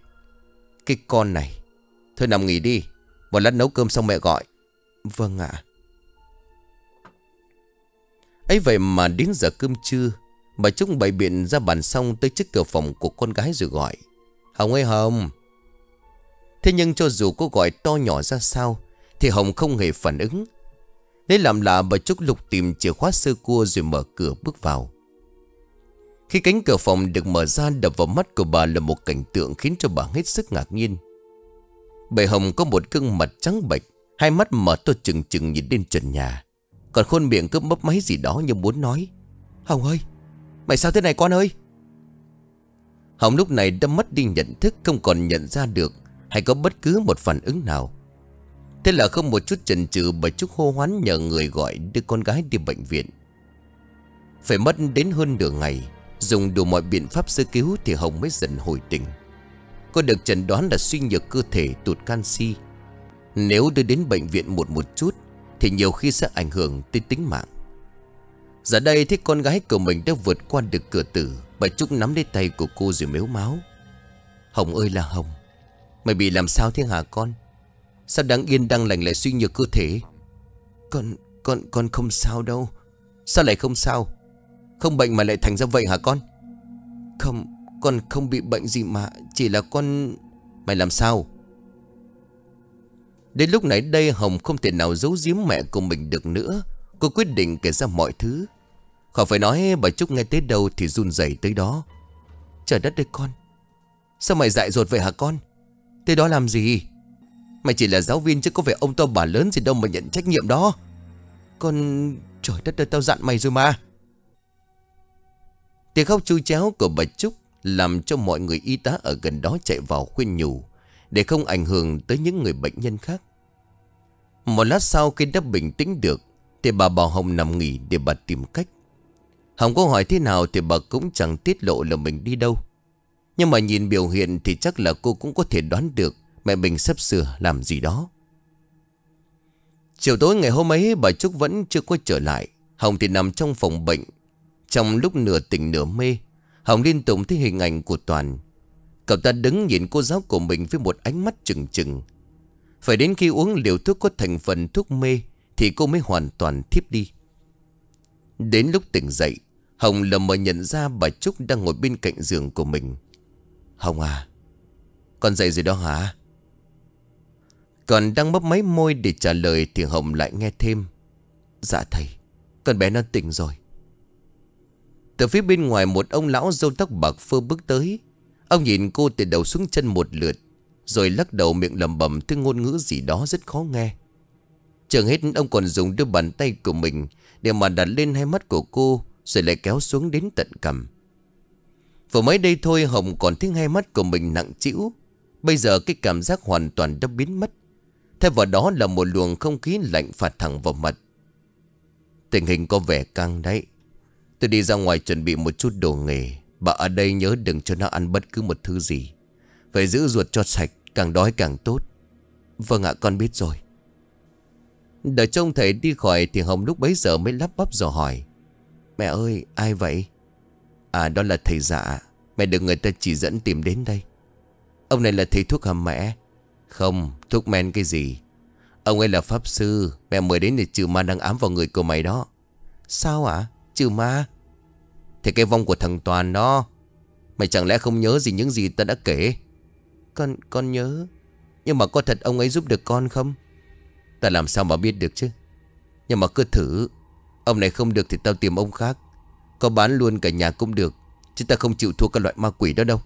Cái con này, Thôi nằm nghỉ đi, Một lát nấu cơm xong mẹ gọi. Vâng ạ. Ấy vậy mà đến giờ cơm trưa, Bà Trúc bày biện ra bàn xong Tới trước cửa phòng của con gái rồi gọi. Hồng ơi Hồng! Thế nhưng cho dù cô gọi to nhỏ ra sao, Thì Hồng không hề phản ứng. Lấy làm lạ bà Trúc lục tìm chìa khóa sơ cua rồi mở cửa bước vào. Khi cánh cửa phòng được mở ra, đập vào mắt của bà là một cảnh tượng khiến cho bà hết sức ngạc nhiên. Bà Hồng có một gương mặt trắng bệch, Hai mắt mở to chừng chừng nhìn lên trần nhà. Còn khôn miệng cứ mấp máy gì đó như muốn nói, Hồng ơi, Mày sao thế này con ơi? Hồng lúc này đã mất đi nhận thức, Không còn nhận ra được hay có bất cứ một phản ứng nào. Thế là không một chút chần chừ Bà Trúc hô hoán nhờ người gọi đưa con gái đi bệnh viện. Phải mất đến hơn nửa ngày, Dùng đủ mọi biện pháp sơ cứu Thì Hồng mới dần hồi tỉnh. Cô được chẩn đoán là suy nhược cơ thể, tụt canxi. Nếu đưa đến bệnh viện một một chút, Thì nhiều khi sẽ ảnh hưởng tới tính mạng. Giờ đây thấy con gái của mình đã vượt qua được cửa tử Bà Trúc nắm lấy tay của cô rồi mếu máu. Hồng ơi là Hồng, Mày bị làm sao thế hả con? Sao đáng yên đang lành lại suy nhược cơ thể? Con, con, con không sao đâu. Sao lại không sao? Không bệnh mà lại thành ra vậy hả con? Không, con không bị bệnh gì mà Chỉ là con Mày làm sao? Đến lúc nãy đây Hồng không thể nào giấu giếm mẹ của mình được nữa. Cô quyết định kể ra mọi thứ. Khỏi phải nói bà Trúc nghe tới đâu thì run rẩy tới đó. Trời đất ơi con. Sao mày dại dột vậy hả con? Tới đó làm gì? Mày chỉ là giáo viên chứ có phải ông to bà lớn gì đâu mà nhận trách nhiệm đó. Con Trời đất ơi, tao dặn mày rồi mà. Tiếng khóc chui chéo của bà Trúc Làm cho mọi người y tá ở gần đó chạy vào khuyên nhủ, Để không ảnh hưởng tới những người bệnh nhân khác. Một lát sau khi đã bình tĩnh được, Thì bà bảo Hồng nằm nghỉ để bà tìm cách. Hồng có hỏi thế nào thì bà cũng chẳng tiết lộ là mình đi đâu. Nhưng mà nhìn biểu hiện thì chắc là cô cũng có thể đoán được Mẹ mình sắp sửa làm gì đó. Chiều tối ngày hôm ấy, bà Trúc vẫn chưa quay trở lại. Hồng thì nằm trong phòng bệnh. Trong lúc nửa tỉnh nửa mê, Hồng liên tục thấy hình ảnh của Toàn. Cậu ta đứng nhìn cô giáo của mình với một ánh mắt chừng chừng Phải đến khi uống liều thuốc có thành phần thuốc mê Thì cô mới hoàn toàn thiếp đi. Đến lúc tỉnh dậy, Hồng lầm mờ nhận ra bà Trúc đang ngồi bên cạnh giường của mình. Hồng à Con dậy rồi đó hả? Còn đang mấp máy môi để trả lời Thì Hồng lại nghe thêm. Dạ thầy Con bé nó tỉnh rồi. Từ phía bên ngoài một ông lão râu tóc bạc phơ bước tới. Ông nhìn cô từ đầu xuống chân một lượt Rồi lắc đầu miệng lầm bầm Thứ ngôn ngữ gì đó rất khó nghe. Trường hết ông còn dùng đôi bàn tay của mình Để mà đặt lên hai mắt của cô Rồi lại kéo xuống đến tận cầm Vừa mới đây thôi Hồng còn thấy hai mắt của mình nặng chĩu, Bây giờ cái cảm giác hoàn toàn đã biến mất. Thay vào đó là một luồng không khí lạnh phạt thẳng vào mặt. Tình hình có vẻ căng đấy. Tôi đi ra ngoài chuẩn bị một chút đồ nghề. Bà ở đây nhớ đừng cho nó ăn bất cứ một thứ gì. Phải giữ ruột cho sạch, Càng đói càng tốt. Vâng ạ, con biết rồi. Đợi trông thầy đi khỏi Thì Hồng lúc bấy giờ mới lắp bắp dò hỏi. Mẹ ơi, ai vậy? À đó là thầy dạ Mẹ được người ta chỉ dẫn tìm đến đây. Ông này là thầy thuốc hầm mẹ. Không, thuốc men cái gì? Ông ấy là pháp sư, Mẹ mời đến để trừ ma đang ám vào người của mày đó. Sao ạ, Trừ ma? Thì cái vong của thằng Toàn đó, Mày chẳng lẽ không nhớ gì những gì ta đã kể? Con con nhớ. Nhưng mà có thật ông ấy giúp được con không? Ta làm sao mà biết được chứ? Nhưng mà cứ thử, Ông này không được thì tao tìm ông khác. Có bán luôn cả nhà cũng được, Chứ ta không chịu thua các loại ma quỷ đó đâu.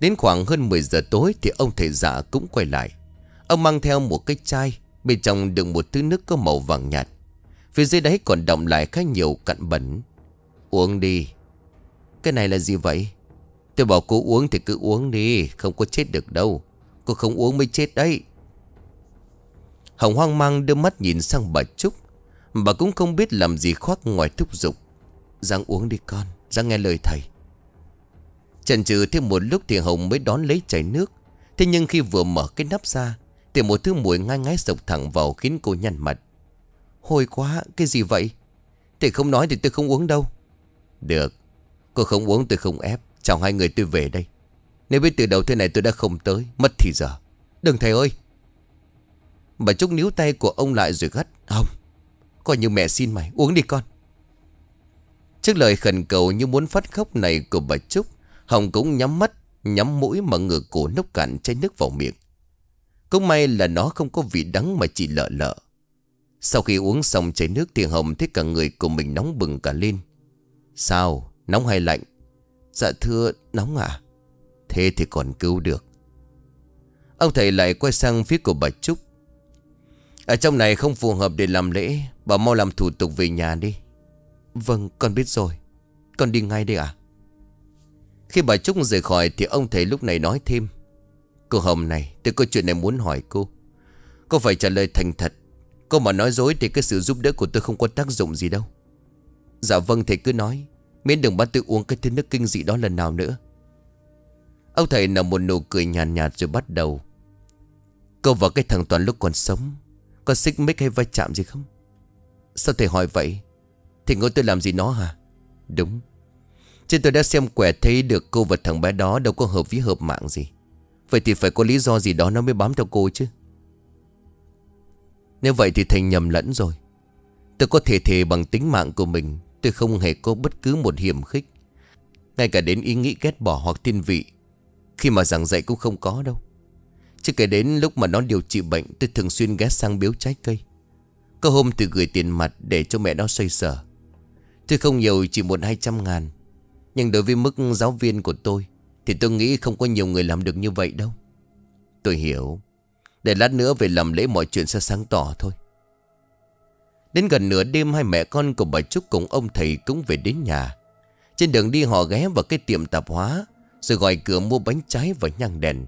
Đến khoảng hơn 10 giờ tối Thì ông thầy giả cũng quay lại. Ông mang theo một cái chai, Bên trong đựng một thứ nước có màu vàng nhạt. Phía dưới đáy còn động lại khá nhiều cặn bẩn. Uống đi. Cái này là gì vậy? Tôi bảo cô uống thì cứ uống đi, Không có chết được đâu. Cô không uống mới chết đấy. Hồng hoang mang đưa mắt nhìn sang bà Trúc. Bà cũng không biết làm gì khoác ngoài thúc giục. Giang uống đi con, Giang nghe lời thầy. Chần chừ thêm một lúc thì Hồng mới đón lấy chảy nước. Thế nhưng khi vừa mở cái nắp ra, Thì một thứ mùi ngai ngái sộc thẳng vào khiến cô nhăn mặt. Hôi quá, Cái gì vậy? Thầy không nói thì tôi không uống đâu. Được, Cô không uống tôi không ép, Chào hai người tôi về đây. Nếu biết từ đầu thế này tôi đã không tới, Mất thì giờ. Đừng thầy ơi! Bà Trúc níu tay của ông lại rồi gắt Không Coi như mẹ xin mày, uống đi con. Trước lời khẩn cầu như muốn phát khóc này của bà Trúc Hồng cũng nhắm mắt, Nhắm mũi mà ngửa cổ nốc cạn chai nước vào miệng. Cũng may là nó không có vị đắng mà chỉ lợ lợ. Sau khi uống xong chai nước thì Hồng thấy cả người của mình nóng bừng cả lên. Sao? Nóng hay lạnh? Dạ thưa, nóng à? Thế thì còn cứu được. Ông thầy lại quay sang phía của bà Trúc. Ở trong này không phù hợp để làm lễ, Bà mau làm thủ tục về nhà đi. Vâng con biết rồi. Con đi ngay đây à khi bà Trúc rời khỏi Thì ông thầy lúc này nói thêm. Cô Hồng này tôi có chuyện này muốn hỏi cô. Cô phải trả lời thành thật? Cô mà nói dối thì cái sự giúp đỡ của tôi không có tác dụng gì đâu. Dạ vâng thầy cứ nói. Miễn đừng bắt tôi uống cái thứ nước kinh dị đó lần nào nữa. Ông thầy nở một nụ cười nhàn nhạt, nhạt rồi bắt đầu. Cô và cái thằng Toàn lúc còn sống có xích mích hay va chạm gì không? Sao thầy hỏi vậy? Thì ngồi tôi làm gì nó hả? Đúng. Chứ tôi đã xem quẻ thấy được cô và thằng bé đó Đâu có hợp với hợp mạng gì. Vậy thì phải có lý do gì đó nó mới bám theo cô chứ? Nếu vậy thì Thành nhầm lẫn rồi. Tôi có thể thề bằng tính mạng của mình, Tôi không hề có bất cứ một hiểm khích. Ngay cả đến ý nghĩ ghét bỏ hoặc thiên vị, Khi mà giảng dạy cũng không có đâu. Chứ kể đến lúc mà nó điều trị bệnh, Tôi thường xuyên ghé sang biếu trái cây. Có hôm tôi gửi tiền mặt để cho mẹ nó xoay sở. Tôi không nhiều, chỉ một hai trăm ngàn. Nhưng đối với mức giáo viên của tôi, Thì tôi nghĩ không có nhiều người làm được như vậy đâu. Tôi hiểu. Để lát nữa về làm lễ mọi chuyện sẽ sáng tỏ thôi. Đến gần nửa đêm, hai mẹ con của bà Trúc cùng ông thầy cũng về đến nhà. Trên đường đi, họ ghé vào cái tiệm tạp hóa, Rồi gọi cửa mua bánh trái và nhang đèn.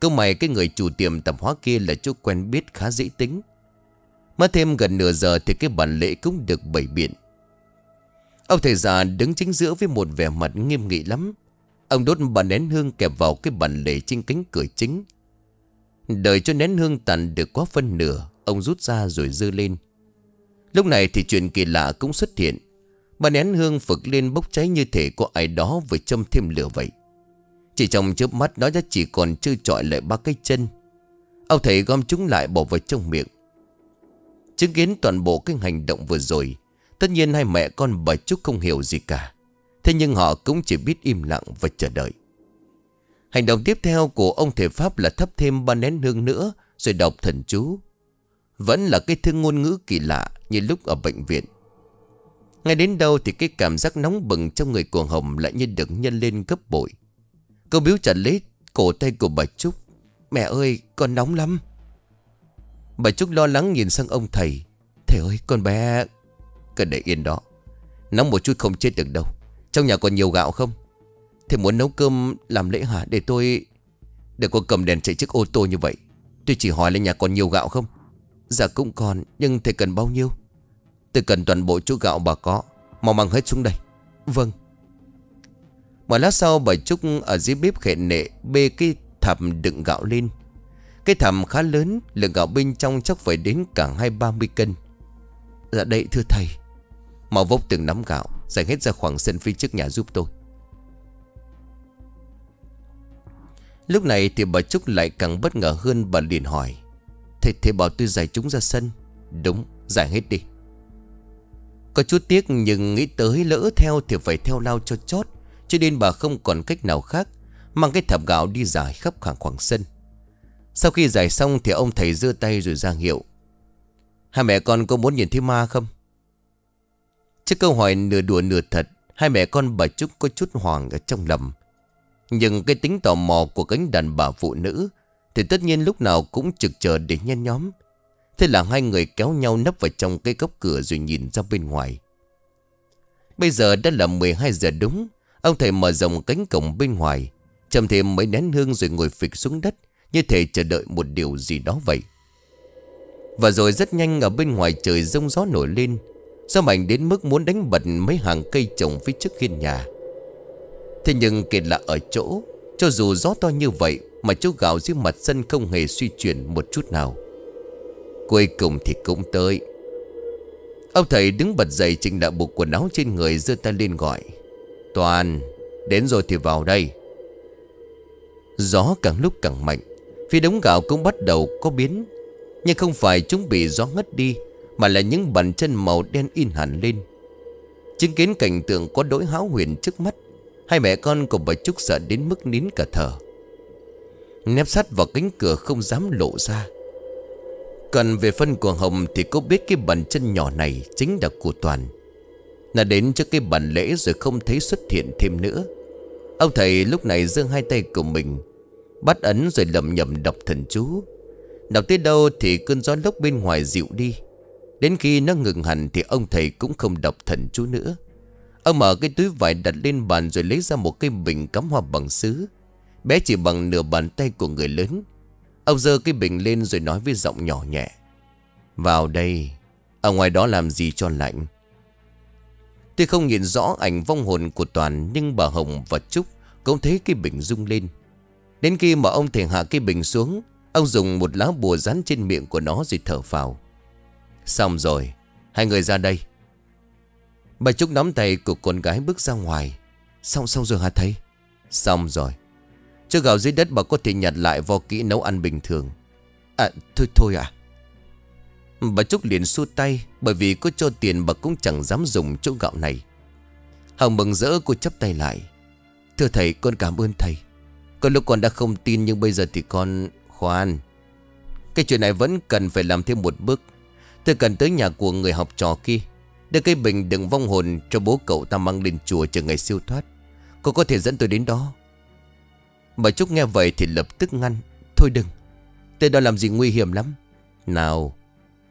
Câu mày cái người chủ tiệm tạp hóa kia là chú quen biết khá dễ tính. Mất thêm gần nửa giờ thì cái bản lễ cũng được bày biện. Ông thầy già đứng chính giữa với một vẻ mặt nghiêm nghị lắm. Ông đốt bà nén hương kẹp vào cái bàn lề trên cánh cửa chính. Đợi cho nén hương tàn được quá phân nửa, Ông rút ra rồi dơ lên. Lúc này thì chuyện kỳ lạ cũng xuất hiện. Bà nén hương phực lên bốc cháy như thể có ai đó vừa châm thêm lửa vậy. Chỉ trong chớp mắt nó đã chỉ còn chưa trọi lại ba cái chân. Ông thầy gom chúng lại bỏ vào trong miệng. Chứng kiến toàn bộ cái hành động vừa rồi Tất nhiên hai mẹ con bà Trúc không hiểu gì cả. Thế nhưng họ cũng chỉ biết im lặng và chờ đợi. Hành động tiếp theo của ông thể Pháp là thắp thêm ba nén hương nữa, Rồi đọc thần chú. Vẫn là cái thương ngôn ngữ kỳ lạ như lúc ở bệnh viện. Ngay đến đâu thì cái cảm giác nóng bừng trong người của Hồng lại như được nhân lên gấp bội. Cô biếu chặt lấy cổ tay của bà Trúc. Mẹ ơi, con nóng lắm. Bà Trúc lo lắng nhìn sang ông thầy. Thầy ơi, con bé Cần để yên đó. Nóng một chút không chết được đâu. Trong nhà còn nhiều gạo không? Thầy muốn nấu cơm làm lễ hả? Để tôi Để cô cầm đèn chạy chiếc ô tô như vậy. Tôi chỉ hỏi là nhà còn nhiều gạo không? Dạ cũng còn, Nhưng thầy cần bao nhiêu? Tôi cần toàn bộ chỗ gạo bà có. Mau mang hết xuống đây. Vâng. Một lát sau, bà Trúc ở dưới bếp khệ nệ Bê cái thạp đựng gạo lên. Cái thầm khá lớn, Lượng gạo bên trong chắc phải đến cả hai ba mươi cân. Dạ đây thưa thầy. Mau vốc từng nắm gạo Giải hết ra khoảng sân phía trước nhà giúp tôi. Lúc này thì bà Trúc lại càng bất ngờ hơn Bà liền hỏi. Thầy thế bảo tôi giải chúng ra sân. Đúng, giải hết đi. Có chút tiếc nhưng nghĩ tới lỡ theo Thì phải theo lao cho chót, Cho nên bà không còn cách nào khác, Mang cái thập gạo đi giải khắp khoảng khoảng sân. Sau khi giải xong Thì ông thầy giơ tay rồi ra hiệu. Hai mẹ con có muốn nhìn thấy ma không? Trước câu hỏi nửa đùa nửa thật, Hai mẹ con bà Trúc có chút hoàng ở trong lòng. Nhưng cái tính tò mò của cánh đàn bà phụ nữ Thì tất nhiên lúc nào cũng trực chờ để nhen nhóm. Thế là hai người kéo nhau nấp vào trong cái góc cửa rồi nhìn ra bên ngoài. Bây giờ đã là 12 giờ đúng, Ông thầy mở rộng cánh cổng bên ngoài Chầm thêm mấy nén hương rồi ngồi phịch xuống đất, Như thể chờ đợi một điều gì đó vậy. Và rồi rất nhanh ở bên ngoài trời rông gió nổi lên sao mạnh đến mức muốn đánh bật mấy hàng cây trồng phía trước hiên nhà? Thế nhưng kể lạ ở chỗ, Cho dù gió to như vậy Mà chỗ gạo dưới mặt sân không hề suy chuyển một chút nào. Cuối cùng thì cũng tới. Ông thầy đứng bật dậy chỉnh đạo buộc quần áo trên người giơ tay lên gọi. Toàn, Đến rồi thì vào đây. Gió càng lúc càng mạnh, Phía đống gạo cũng bắt đầu có biến. Nhưng không phải chúng bị gió ngất đi mà là những bàn chân màu đen in hẳn lên. Chứng kiến cảnh tượng có đối háo huyền trước mắt, Hai mẹ con của bà Trúc sợ đến mức nín cả thở. Nép sát vào cánh cửa không dám lộ ra. Còn về phân của Hồng Thì cô biết cái bàn chân nhỏ này Chính là của Toàn. Là đến trước cái bàn lễ rồi không thấy xuất hiện thêm nữa. Ông thầy lúc này giương hai tay của mình, Bắt ấn rồi lầm nhầm đọc thần chú. Đọc tới đâu thì cơn gió lốc bên ngoài dịu đi. Đến khi nó ngừng hẳn Thì ông thầy cũng không đọc thần chú nữa. Ông mở cái túi vải đặt lên bàn Rồi lấy ra một cái bình cắm hoa bằng sứ. Bé chỉ bằng nửa bàn tay của người lớn. Ông dơ cái bình lên rồi nói với giọng nhỏ nhẹ. Vào đây, Ở ngoài đó làm gì cho lạnh? Tuy không nhìn rõ ảnh vong hồn của Toàn, Nhưng bà Hồng và Trúc Cũng thấy cái bình rung lên. Đến khi mà ông thầy hạ cái bình xuống, Ông dùng một lá bùa dán trên miệng của nó rồi thở phào. Xong rồi, Hai người ra đây. Bà Trúc nắm tay của con gái bước ra ngoài. Xong xong rồi hả thầy? Xong rồi. Chứ gạo dưới đất bà có thể nhặt lại vo kỹ nấu ăn bình thường. À thôi thôi à Bà Trúc liền xua tay Bởi vì có cho tiền bà cũng chẳng dám dùng chỗ gạo này. Hồng mừng rỡ cô chấp tay lại. Thưa thầy, con cảm ơn thầy. Con lúc con đã không tin nhưng bây giờ thì con, khoan. Cái chuyện này vẫn cần phải làm thêm một bước. Tôi cần tới nhà của người học trò kia. Đưa cây bình đựng vong hồn cho bố cậu ta mang lên chùa chờ ngày siêu thoát. Cô có thể dẫn tôi đến đó. Bà Trúc nghe vậy thì lập tức ngăn. Thôi đừng Tới đó làm gì nguy hiểm lắm. Nào,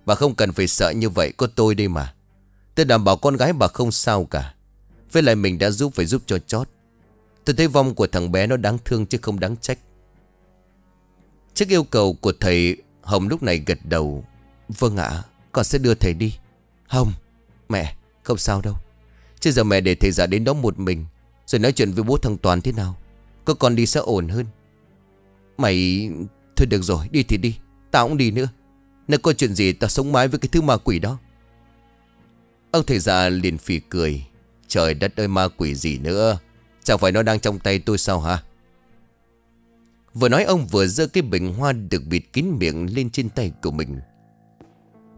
Bà không cần phải sợ như vậy, Có tôi đây mà. Tôi đảm bảo con gái bà không sao cả. Với lại mình đã giúp phải giúp cho chót. Tôi thấy vong của thằng bé nó đáng thương chứ không đáng trách. Trước yêu cầu của thầy Hồng lúc này gật đầu. Vâng ạ. Con sẽ đưa thầy đi. Không, Mẹ Không sao đâu. Chứ giờ mẹ để thầy giả đến đó một mình Rồi nói chuyện với bố thằng Toàn thế nào Có con đi sẽ ổn hơn. Mày Thôi được rồi đi thì đi Tao cũng đi nữa. Nếu có chuyện gì tao sống mãi với cái thứ ma quỷ đó. Ông thầy già liền phì cười. Trời đất ơi ma quỷ gì nữa? Chẳng phải nó đang trong tay tôi sao hả? Vừa nói ông vừa giơ cái bình hoa được bịt kín miệng lên trên tay của mình.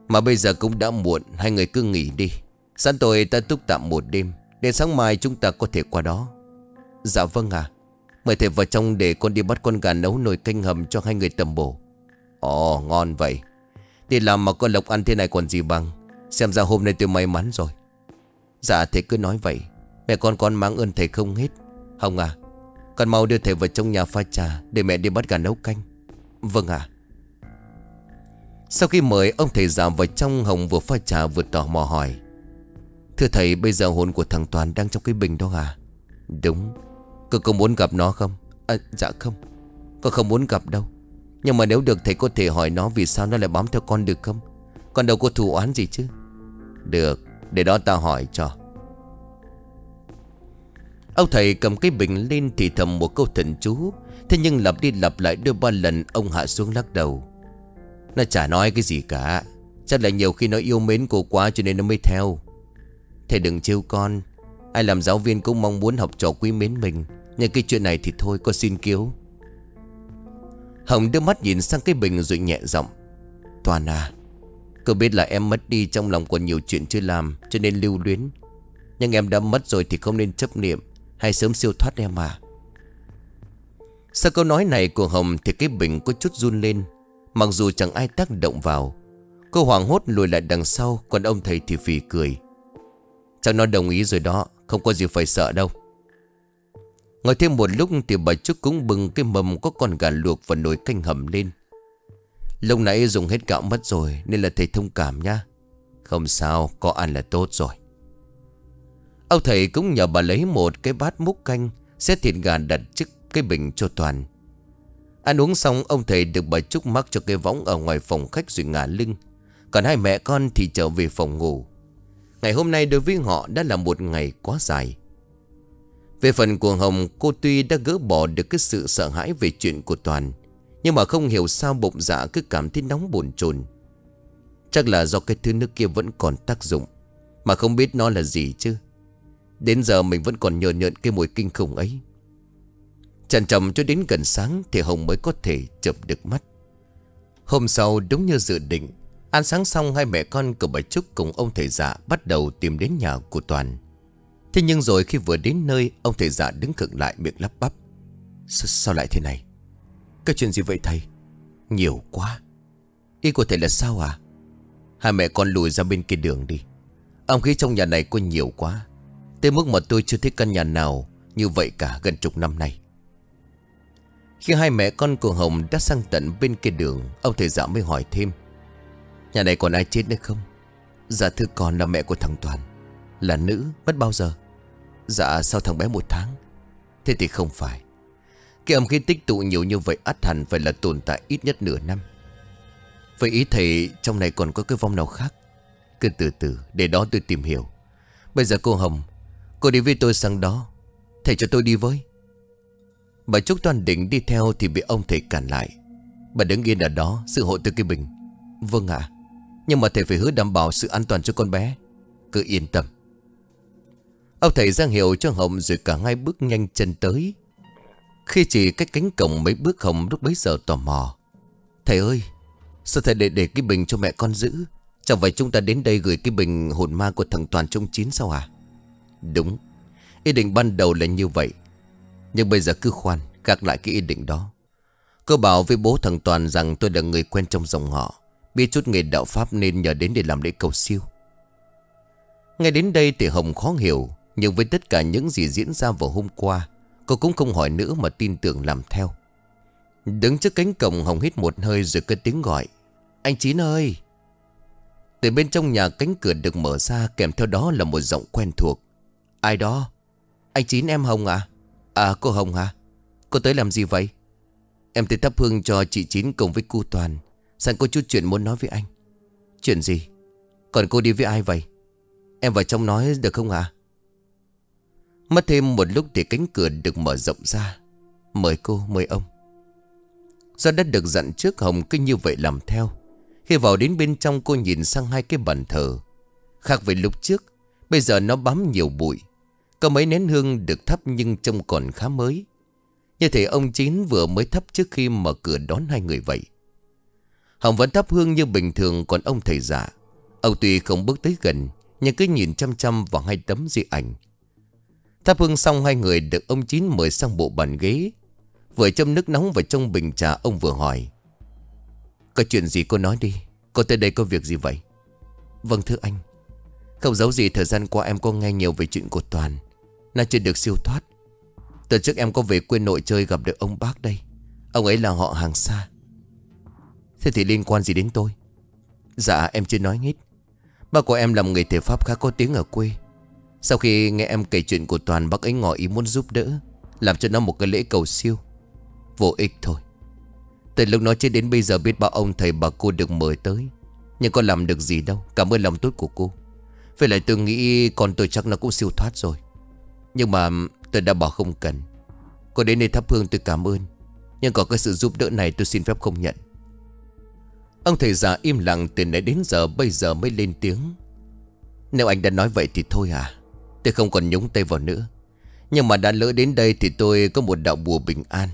Mà bây giờ cũng đã muộn, Hai người cứ nghỉ đi. Sẵn tôi ta túc tạm một đêm Đến sáng mai chúng ta có thể qua đó. Dạ vâng à Mời thầy vào trong để con đi bắt con gà nấu nồi canh hầm cho hai người tầm bổ. Ồ, ngon vậy. Đi làm mà con lộc ăn thế này còn gì bằng. Xem ra hôm nay tôi may mắn rồi. Dạ thầy cứ nói vậy. Mẹ con con mang ơn thầy không hết. Hồng à Con mau đưa thầy vào trong nhà pha trà Để mẹ đi bắt gà nấu canh. Vâng ạ. Sau khi mời ông thầy già vào trong Hồng vừa pha trà vừa tò mò hỏi Thưa thầy bây giờ hồn của thằng Toàn đang trong cái bình đó à? Đúng. Cô có muốn gặp nó không? À, Dạ không. Con không muốn gặp đâu. Nhưng mà nếu được thầy có thể hỏi nó Vì sao nó lại bám theo con được không? Con đâu có thù oán gì chứ? Được Để đó ta hỏi cho. Ông thầy cầm cái bình lên thì thầm một câu thần chú Thế nhưng lặp đi lặp lại đôi ba lần Ông hạ xuống lắc đầu. Nó chả nói cái gì cả. Chắc là nhiều khi nó yêu mến cô quá cho nên nó mới theo. Thầy đừng trêu con. Ai làm giáo viên cũng mong muốn học trò quý mến mình. Nhưng cái chuyện này thì thôi, con xin cứu Hồng đưa mắt nhìn sang cái bình rồi nhẹ giọng. Toàn à Cô biết là em mất đi trong lòng còn nhiều chuyện chưa làm, Cho nên lưu luyến. Nhưng em đã mất rồi thì không nên chấp niệm. Hay sớm siêu thoát em à. Sau câu nói này của Hồng Thì cái bình có chút run lên. Mặc dù chẳng ai tác động vào, Cô hoảng hốt lùi lại đằng sau, Còn ông thầy thì phì cười. Chắc nó đồng ý rồi đó, Không có gì phải sợ đâu. Ngồi thêm một lúc thì bà Trúc cũng bừng cái mầm có con gà luộc và nồi canh hầm lên. Lúc nãy dùng hết gạo mất rồi, Nên là thầy thông cảm nha Không sao, có ăn là tốt rồi. Ông thầy cũng nhờ bà lấy một cái bát múc canh Xét thịt gà đặt trước cái bình cho toàn. Ăn uống xong, ông thầy được bà Trúc mắc cho cái võng ở ngoài phòng khách rồi ngả lưng. Còn hai mẹ con thì trở về phòng ngủ. Ngày hôm nay đối với họ đã là một ngày quá dài. Về phần của Hồng, Cô tuy đã gỡ bỏ được cái sự sợ hãi về chuyện của Toàn, Nhưng mà không hiểu sao bụng dạ cứ cảm thấy nóng bồn chồn. Chắc là do cái thứ nước kia vẫn còn tác dụng, Mà không biết nó là gì chứ. Đến giờ mình vẫn còn nhờ nhợn cái mùi kinh khủng ấy. Chằn chậm cho đến gần sáng Thì Hồng mới có thể chụp được mắt Hôm sau đúng như dự định Ăn sáng xong hai mẹ con của bà Trúc cùng ông thầy dạ bắt đầu tìm đến nhà của Toàn. Thế nhưng rồi khi vừa đến nơi, ông thầy dạ đứng khựng lại miệng lắp bắp. Sa sao lại thế này? Cái chuyện gì vậy thầy? Nhiều quá. Ý của thầy là sao à? Hai mẹ con lùi ra bên kia đường đi. Ông khí trong nhà này có nhiều quá. Tới mức mà tôi chưa thấy căn nhà nào như vậy cả gần chục năm nay. Khi hai mẹ con của Hồng đã sang tận bên kia đường, ông thầy dạ mới hỏi thêm. Nhà này còn ai chết nữa không? Dạ thưa con là mẹ của thằng Toàn. Là nữ mất bao giờ? Dạ sau thằng bé một tháng. Thế thì không phải. Cái âm khí tích tụ nhiều như vậy ắt hẳn phải là tồn tại ít nhất nửa năm. Vậy ý thầy trong này còn có cái vong nào khác? Cứ từ từ để đó tôi tìm hiểu. Bây giờ cô Hồng Cô đi với tôi sang đó. Thầy cho tôi đi với. Bà Trúc Toàn định đi theo thì bị ông thầy cản lại. Bà đứng yên ở đó, sự hộ từ cái bình. Vâng ạ. Nhưng mà thầy phải hứa đảm bảo sự an toàn cho con bé. Cứ yên tâm. Ông thầy giang hiệu cho Hồng rồi cả hai bước nhanh chân tới. Khi chỉ cách cánh cổng mấy bước Hồng lúc bấy giờ tò mò. Thầy ơi, Sao thầy để để cái bình cho mẹ con giữ? Chẳng phải chúng ta đến đây gửi cái bình hồn ma của thằng Toàn trong chín sao à Đúng. Ý định ban đầu là như vậy. Nhưng bây giờ cứ khoan, Gác lại cái ý định đó. Cô bảo với bố thằng Toàn rằng tôi là người quen trong dòng họ, Biết chút nghề đạo Pháp nên nhờ đến để làm lễ cầu siêu. Ngay đến đây thì Hồng khó hiểu, Nhưng với tất cả những gì diễn ra vào hôm qua, Cô cũng không hỏi nữa mà tin tưởng làm theo. Đứng trước cánh cổng Hồng hít một hơi rồi cất tiếng gọi, Anh Chín ơi! Từ bên trong nhà cánh cửa được mở ra Kèm theo đó là một giọng quen thuộc, Ai đó? Anh Chín em Hồng à? À cô Hồng hả? Cô tới làm gì vậy? Em tới thắp hương cho chị Chín cùng với cu Toàn, Sẵn có chút chuyện muốn nói với anh. Chuyện gì? Còn cô đi với ai vậy? Em vào trong nói được không ạ Mất thêm một lúc thì cánh cửa được mở rộng ra. Mời cô, mời ông. Do đã được dặn trước, Hồng cứ như vậy làm theo. Khi vào đến bên trong, cô nhìn sang hai cái bàn thờ. Khác với lúc trước, Bây giờ nó bám nhiều bụi. Có mấy nén hương được thắp nhưng trông còn khá mới. Như thể ông Chín vừa mới thắp trước khi mở cửa đón hai người vậy. Hồng vẫn thắp hương như bình thường, Còn ông thầy giả Ông tuy không bước tới gần, Nhưng cứ nhìn chăm chăm vào hai tấm di ảnh. Thắp hương xong, hai người được ông Chín mời sang bộ bàn ghế. Vừa châm nước nóng vào trong bình trà, Ông vừa hỏi. Có chuyện gì cô nói đi? Cô tới đây có việc gì vậy? Vâng thưa anh. Không giấu gì thời gian qua em có nghe nhiều về chuyện của Toàn. Nó chưa được siêu thoát. Từ trước em có về quê nội chơi gặp được ông bác đây. Ông ấy là họ hàng xa. Thế thì liên quan gì đến tôi? Dạ em chưa nói hết Bác của em là một người thể pháp khá có tiếng ở quê. Sau khi nghe em kể chuyện của Toàn, Bác ấy ngỏ ý muốn giúp đỡ, Làm cho nó một cái lễ cầu siêu. Vô ích thôi. Từ lúc nó chết đến bây giờ biết bao ông thầy bà cô được mời tới, Nhưng có làm được gì đâu, Cảm ơn lòng tốt của cô. Vậy lại tôi nghĩ con tôi chắc nó cũng siêu thoát rồi. Nhưng mà tôi đã bảo không cần. Cô đến đây thắp hương tôi cảm ơn. Nhưng có cái sự giúp đỡ này tôi xin phép không nhận. Ông thầy già im lặng từ nãy đến giờ bây giờ mới lên tiếng. Nếu anh đã nói vậy thì thôi à Tôi không còn nhúng tay vào nữa. Nhưng mà đã lỡ đến đây thì tôi có một đạo bùa bình an.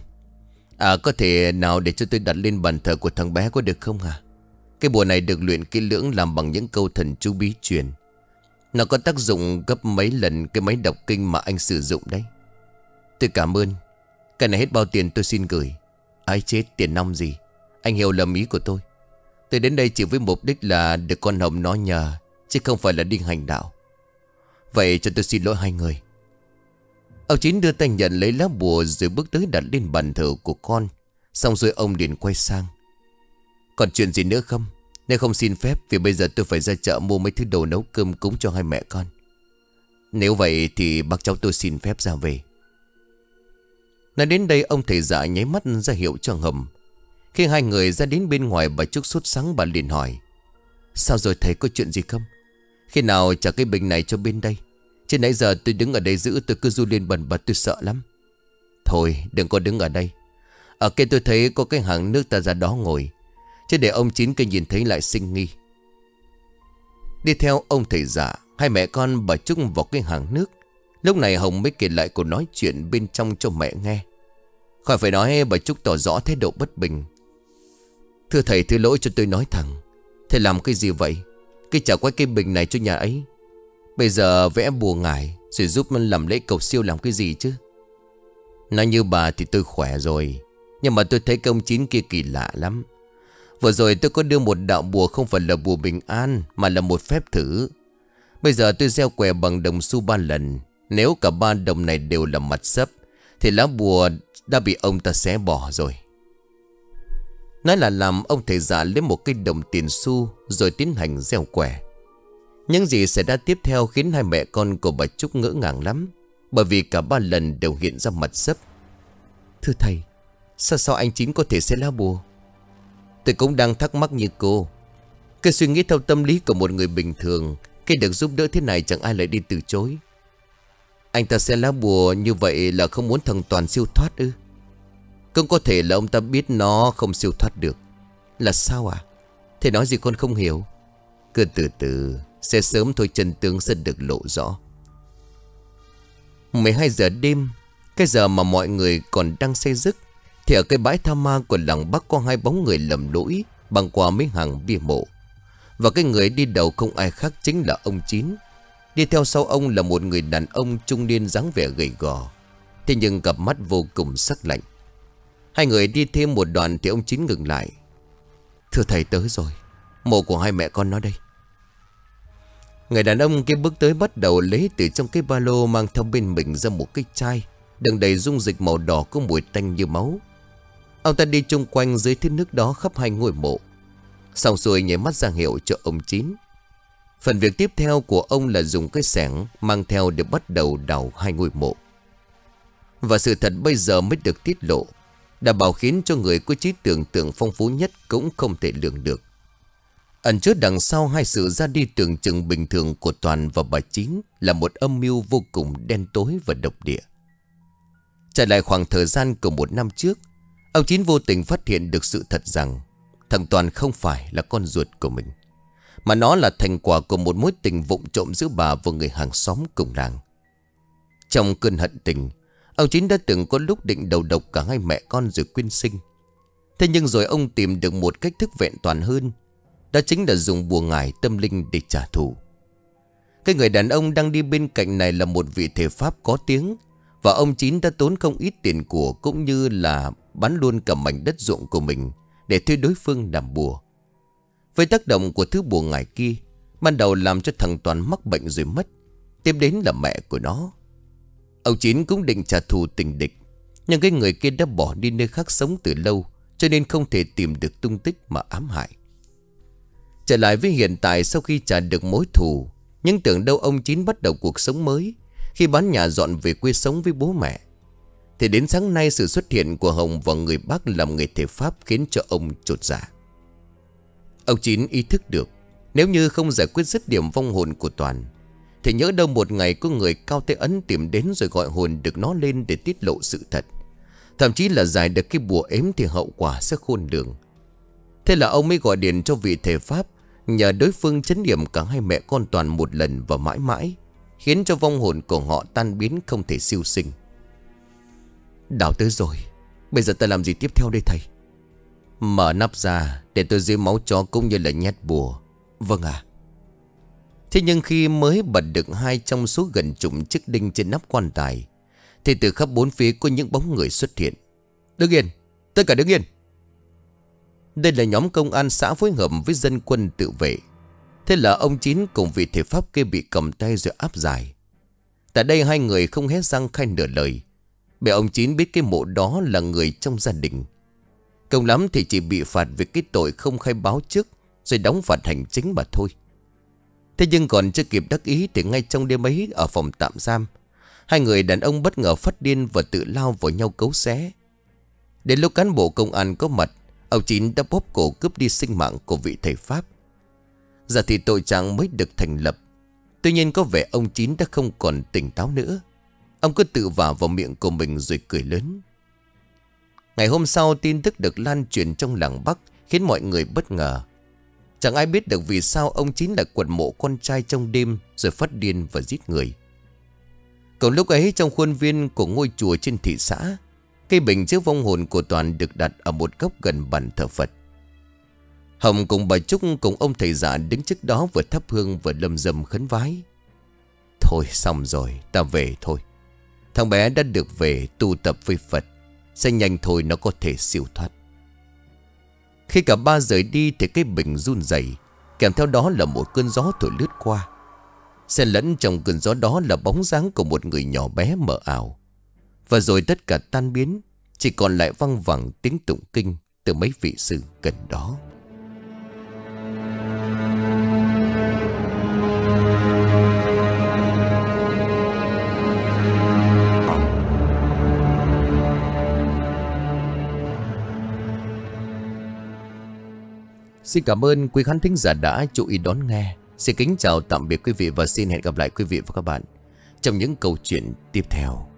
À có thể nào để cho tôi đặt lên bàn thờ của thằng bé có được không hả? Cái bùa này được luyện kỹ lưỡng làm bằng những câu thần chú bí truyền. Nó có tác dụng gấp mấy lần cái máy đọc kinh mà anh sử dụng đấy. Tôi cảm ơn. Cái này hết bao tiền tôi xin gửi. Ai chết, tiền năm gì? Anh hiểu lầm ý của tôi. Tôi đến đây chỉ với mục đích là được con Hồng nó nhờ, Chứ không phải là đi hành đạo. Vậy cho tôi xin lỗi hai người. Ông Chín đưa tay nhận lấy lá bùa Rồi bước tới đặt lên bàn thờ của con. Xong rồi ông liền quay sang. Còn chuyện gì nữa không? Nếu không xin phép Vì bây giờ tôi phải ra chợ mua mấy thứ đồ nấu cơm cúng cho hai mẹ con. Nếu vậy thì bác cháu tôi xin phép ra về. Nói đến đây, ông thầy giả nháy mắt ra hiệu cho hầm. Khi hai người ra đến bên ngoài, bà Trúc sốt sáng bà liền hỏi, Sao rồi thầy, có chuyện gì không? Khi nào trả cái bình này cho bên đây? Chứ nãy giờ tôi đứng ở đây giữ, tôi cứ du lên bẩn bật, tôi sợ lắm. Thôi, đừng có đứng ở đây. Ở kia tôi thấy có cái hàng nước ta ra đó ngồi. Chứ để ông Chín cây nhìn thấy lại sinh nghi. Đi theo ông thầy giả Hai mẹ con bà Trúc vào cái hàng nước. Lúc này Hồng mới kể lại cuộc nói chuyện bên trong cho mẹ nghe. Khỏi phải nói, bà Trúc tỏ rõ thái độ bất bình. Thưa thầy, thứ lỗi cho tôi nói thẳng. Thầy làm cái gì vậy? Cái trả quay cái bình này cho nhà ấy. Bây giờ vẽ bùa ngải, Rồi giúp mình làm lễ cầu siêu làm cái gì chứ? Nói như bà thì tôi khỏe rồi, Nhưng mà tôi thấy công chín kia kỳ lạ lắm. Vừa rồi tôi có đưa một đạo bùa không phải là bùa bình an, Mà là một phép thử. Bây giờ tôi gieo què bằng đồng xu ba lần. Nếu cả ba đồng này đều là mặt sấp, Thì lá bùa đã bị ông ta xé bỏ rồi. Nói là làm ông thầy giả lấy một cây đồng tiền xu, Rồi tiến hành gieo quẻ. Những gì xảy ra tiếp theo khiến hai mẹ con của bà Trúc ngỡ ngàng lắm, Bởi vì cả ba lần đều hiện ra mặt sấp. Thưa thầy, Sao sao anh chính có thể sẽ lá bùa? Tôi cũng đang thắc mắc như cô. Cái suy nghĩ theo tâm lý của một người bình thường Khi được giúp đỡ thế này chẳng ai lại đi từ chối. Anh ta sẽ lá bùa như vậy là không muốn thằng Toàn siêu thoát ư? Cũng có thể là ông ta biết nó không siêu thoát được. Là sao à? Thế nói gì con không hiểu. Cứ từ từ, sẽ sớm thôi chân tướng sẽ được lộ rõ. 12 giờ đêm, Cái giờ mà mọi người còn đang say giấc thì ở cái bãi tha ma của làng Bắc Có hai bóng người lầm lũi, Băng qua mấy hàng bia mộ. Và cái người đi đầu không ai khác chính là ông Chín. Đi theo sau ông là một người đàn ông trung niên dáng vẻ gầy gò. Thế nhưng cặp mắt vô cùng sắc lạnh. Hai người đi thêm một đoạn thì ông Chín ngừng lại. Thưa thầy tới rồi, Mộ của hai mẹ con nó đây. Người đàn ông kia bước tới bắt đầu lấy từ trong cái ba lô mang theo bên mình ra một cái chai, Đựng đầy dung dịch màu đỏ có mùi tanh như máu. Ông ta đi chung quanh dưới thiết nước đó khắp hai ngôi mộ. Xong xuôi nhảy mắt ra hiệu cho ông Chín. Phần việc tiếp theo của ông là dùng cái sẻng mang theo để bắt đầu đào hai ngôi mộ. Và sự thật bây giờ mới được tiết lộ Đảm bảo khiến cho người có trí tưởng tượng phong phú nhất cũng không thể lường được. Ẩn chứa đằng sau hai sự ra đi tưởng chừng bình thường của Toàn và bà Chín là một âm mưu vô cùng đen tối và độc địa. Trở lại khoảng thời gian của một năm trước Ông Chín vô tình phát hiện được sự thật rằng Thằng Toàn không phải là con ruột của mình, Mà nó là thành quả của một mối tình vụng trộm giữa bà và người hàng xóm cùng làng. Trong cơn hận tình, Ông Chín đã từng có lúc định đầu độc cả hai mẹ con rồi quyên sinh. Thế nhưng rồi ông tìm được một cách thức vẹn toàn hơn, Đó chính là dùng bùa ngải tâm linh để trả thù. Cái người đàn ông đang đi bên cạnh này là một vị thể pháp có tiếng Và ông Chín đã tốn không ít tiền của Cũng như là bán luôn cả mảnh đất ruộng của mình Để thuê đối phương làm bùa. Với tác động của thứ bùa ngải kia, Ban đầu làm cho thằng Toàn mắc bệnh rồi mất, Tiếp đến là mẹ của nó. Ông Chín cũng định trả thù tình địch, Nhưng cái người kia đã bỏ đi nơi khác sống từ lâu, Cho nên không thể tìm được tung tích mà ám hại. Trở lại với hiện tại sau khi trả được mối thù, Nhưng tưởng đâu ông Chín bắt đầu cuộc sống mới Khi bán nhà dọn về quê sống với bố mẹ. Thì đến sáng nay sự xuất hiện của Hồng và người bác làm người thể pháp khiến cho ông trột dạ. Ông Chín ý thức được, Nếu như không giải quyết dứt điểm vong hồn của Toàn, thì nhớ đâu một ngày có người cao tế ấn tìm đến rồi gọi hồn được nó lên để tiết lộ sự thật. Thậm chí là giải được cái bùa ếm thì hậu quả sẽ khôn đường Thế là ông mới gọi điện cho vị thể pháp, Nhờ đối phương chấn điểm cả hai mẹ con toàn một lần và mãi mãi, Khiến cho vong hồn của họ tan biến không thể siêu sinh. Đảo tới rồi. Bây giờ ta làm gì tiếp theo đây thầy? Mở nắp ra Để tôi dưới máu chó cũng như là nhét bùa. Vâng ạ. Thế nhưng khi mới bật được hai trong số gần chục chiếc đinh trên nắp quan tài Thì từ khắp bốn phía có những bóng người xuất hiện. Đứng yên, tất cả đứng yên. Đây là nhóm công an xã phối hợp với dân quân tự vệ. Thế là ông Chín cùng vị thể pháp kia bị cầm tay rồi áp giải. Tại đây hai người không hét răng khai nửa lời bởi ông Chín biết cái mộ đó là người trong gia đình. Công lắm thì chỉ bị phạt vì cái tội không khai báo trước, Rồi đóng phạt hành chính mà thôi. Thế nhưng còn chưa kịp đắc ý Thì ngay trong đêm ấy ở phòng tạm giam, Hai người đàn ông bất ngờ phát điên Và tự lao vào nhau cấu xé. Đến lúc cán bộ công an có mặt, Ông Chín đã bóp cổ cướp đi sinh mạng của vị thầy Pháp. Giờ thì tội trạng mới được thành lập. Tuy nhiên có vẻ ông Chín đã không còn tỉnh táo nữa. Ông cứ tự vào vào miệng của mình rồi cười lớn. Ngày hôm sau, tin tức được lan truyền trong làng Bắc Khiến mọi người bất ngờ. Chẳng ai biết được vì sao ông chính là quật mộ con trai trong đêm Rồi phát điên và giết người. Còn lúc ấy, trong khuôn viên của ngôi chùa trên thị xã, Cây bình chứa vong hồn của Toàn được đặt ở một góc gần bàn thờ Phật. Hồng cùng bà Trúc cùng ông thầy giả đứng trước đó vừa thắp hương vừa lâm dầm khấn vái. Thôi xong rồi, ta về thôi. Thằng bé đã được về tu tập với Phật, Sẽ nhanh thôi nó có thể siêu thoát. Khi cả ba rời đi thì cái bình run rẩy, Kèm theo đó là một cơn gió thổi lướt qua. Xen lẫn trong cơn gió đó là bóng dáng của một người nhỏ bé mờ ảo. Và rồi tất cả tan biến, Chỉ còn lại văng vẳng tiếng tụng kinh Từ mấy vị sư gần đó. Xin cảm ơn quý khán thính giả đã chú ý đón nghe. Xin kính chào, tạm biệt quý vị và xin hẹn gặp lại quý vị và các bạn trong những câu chuyện tiếp theo.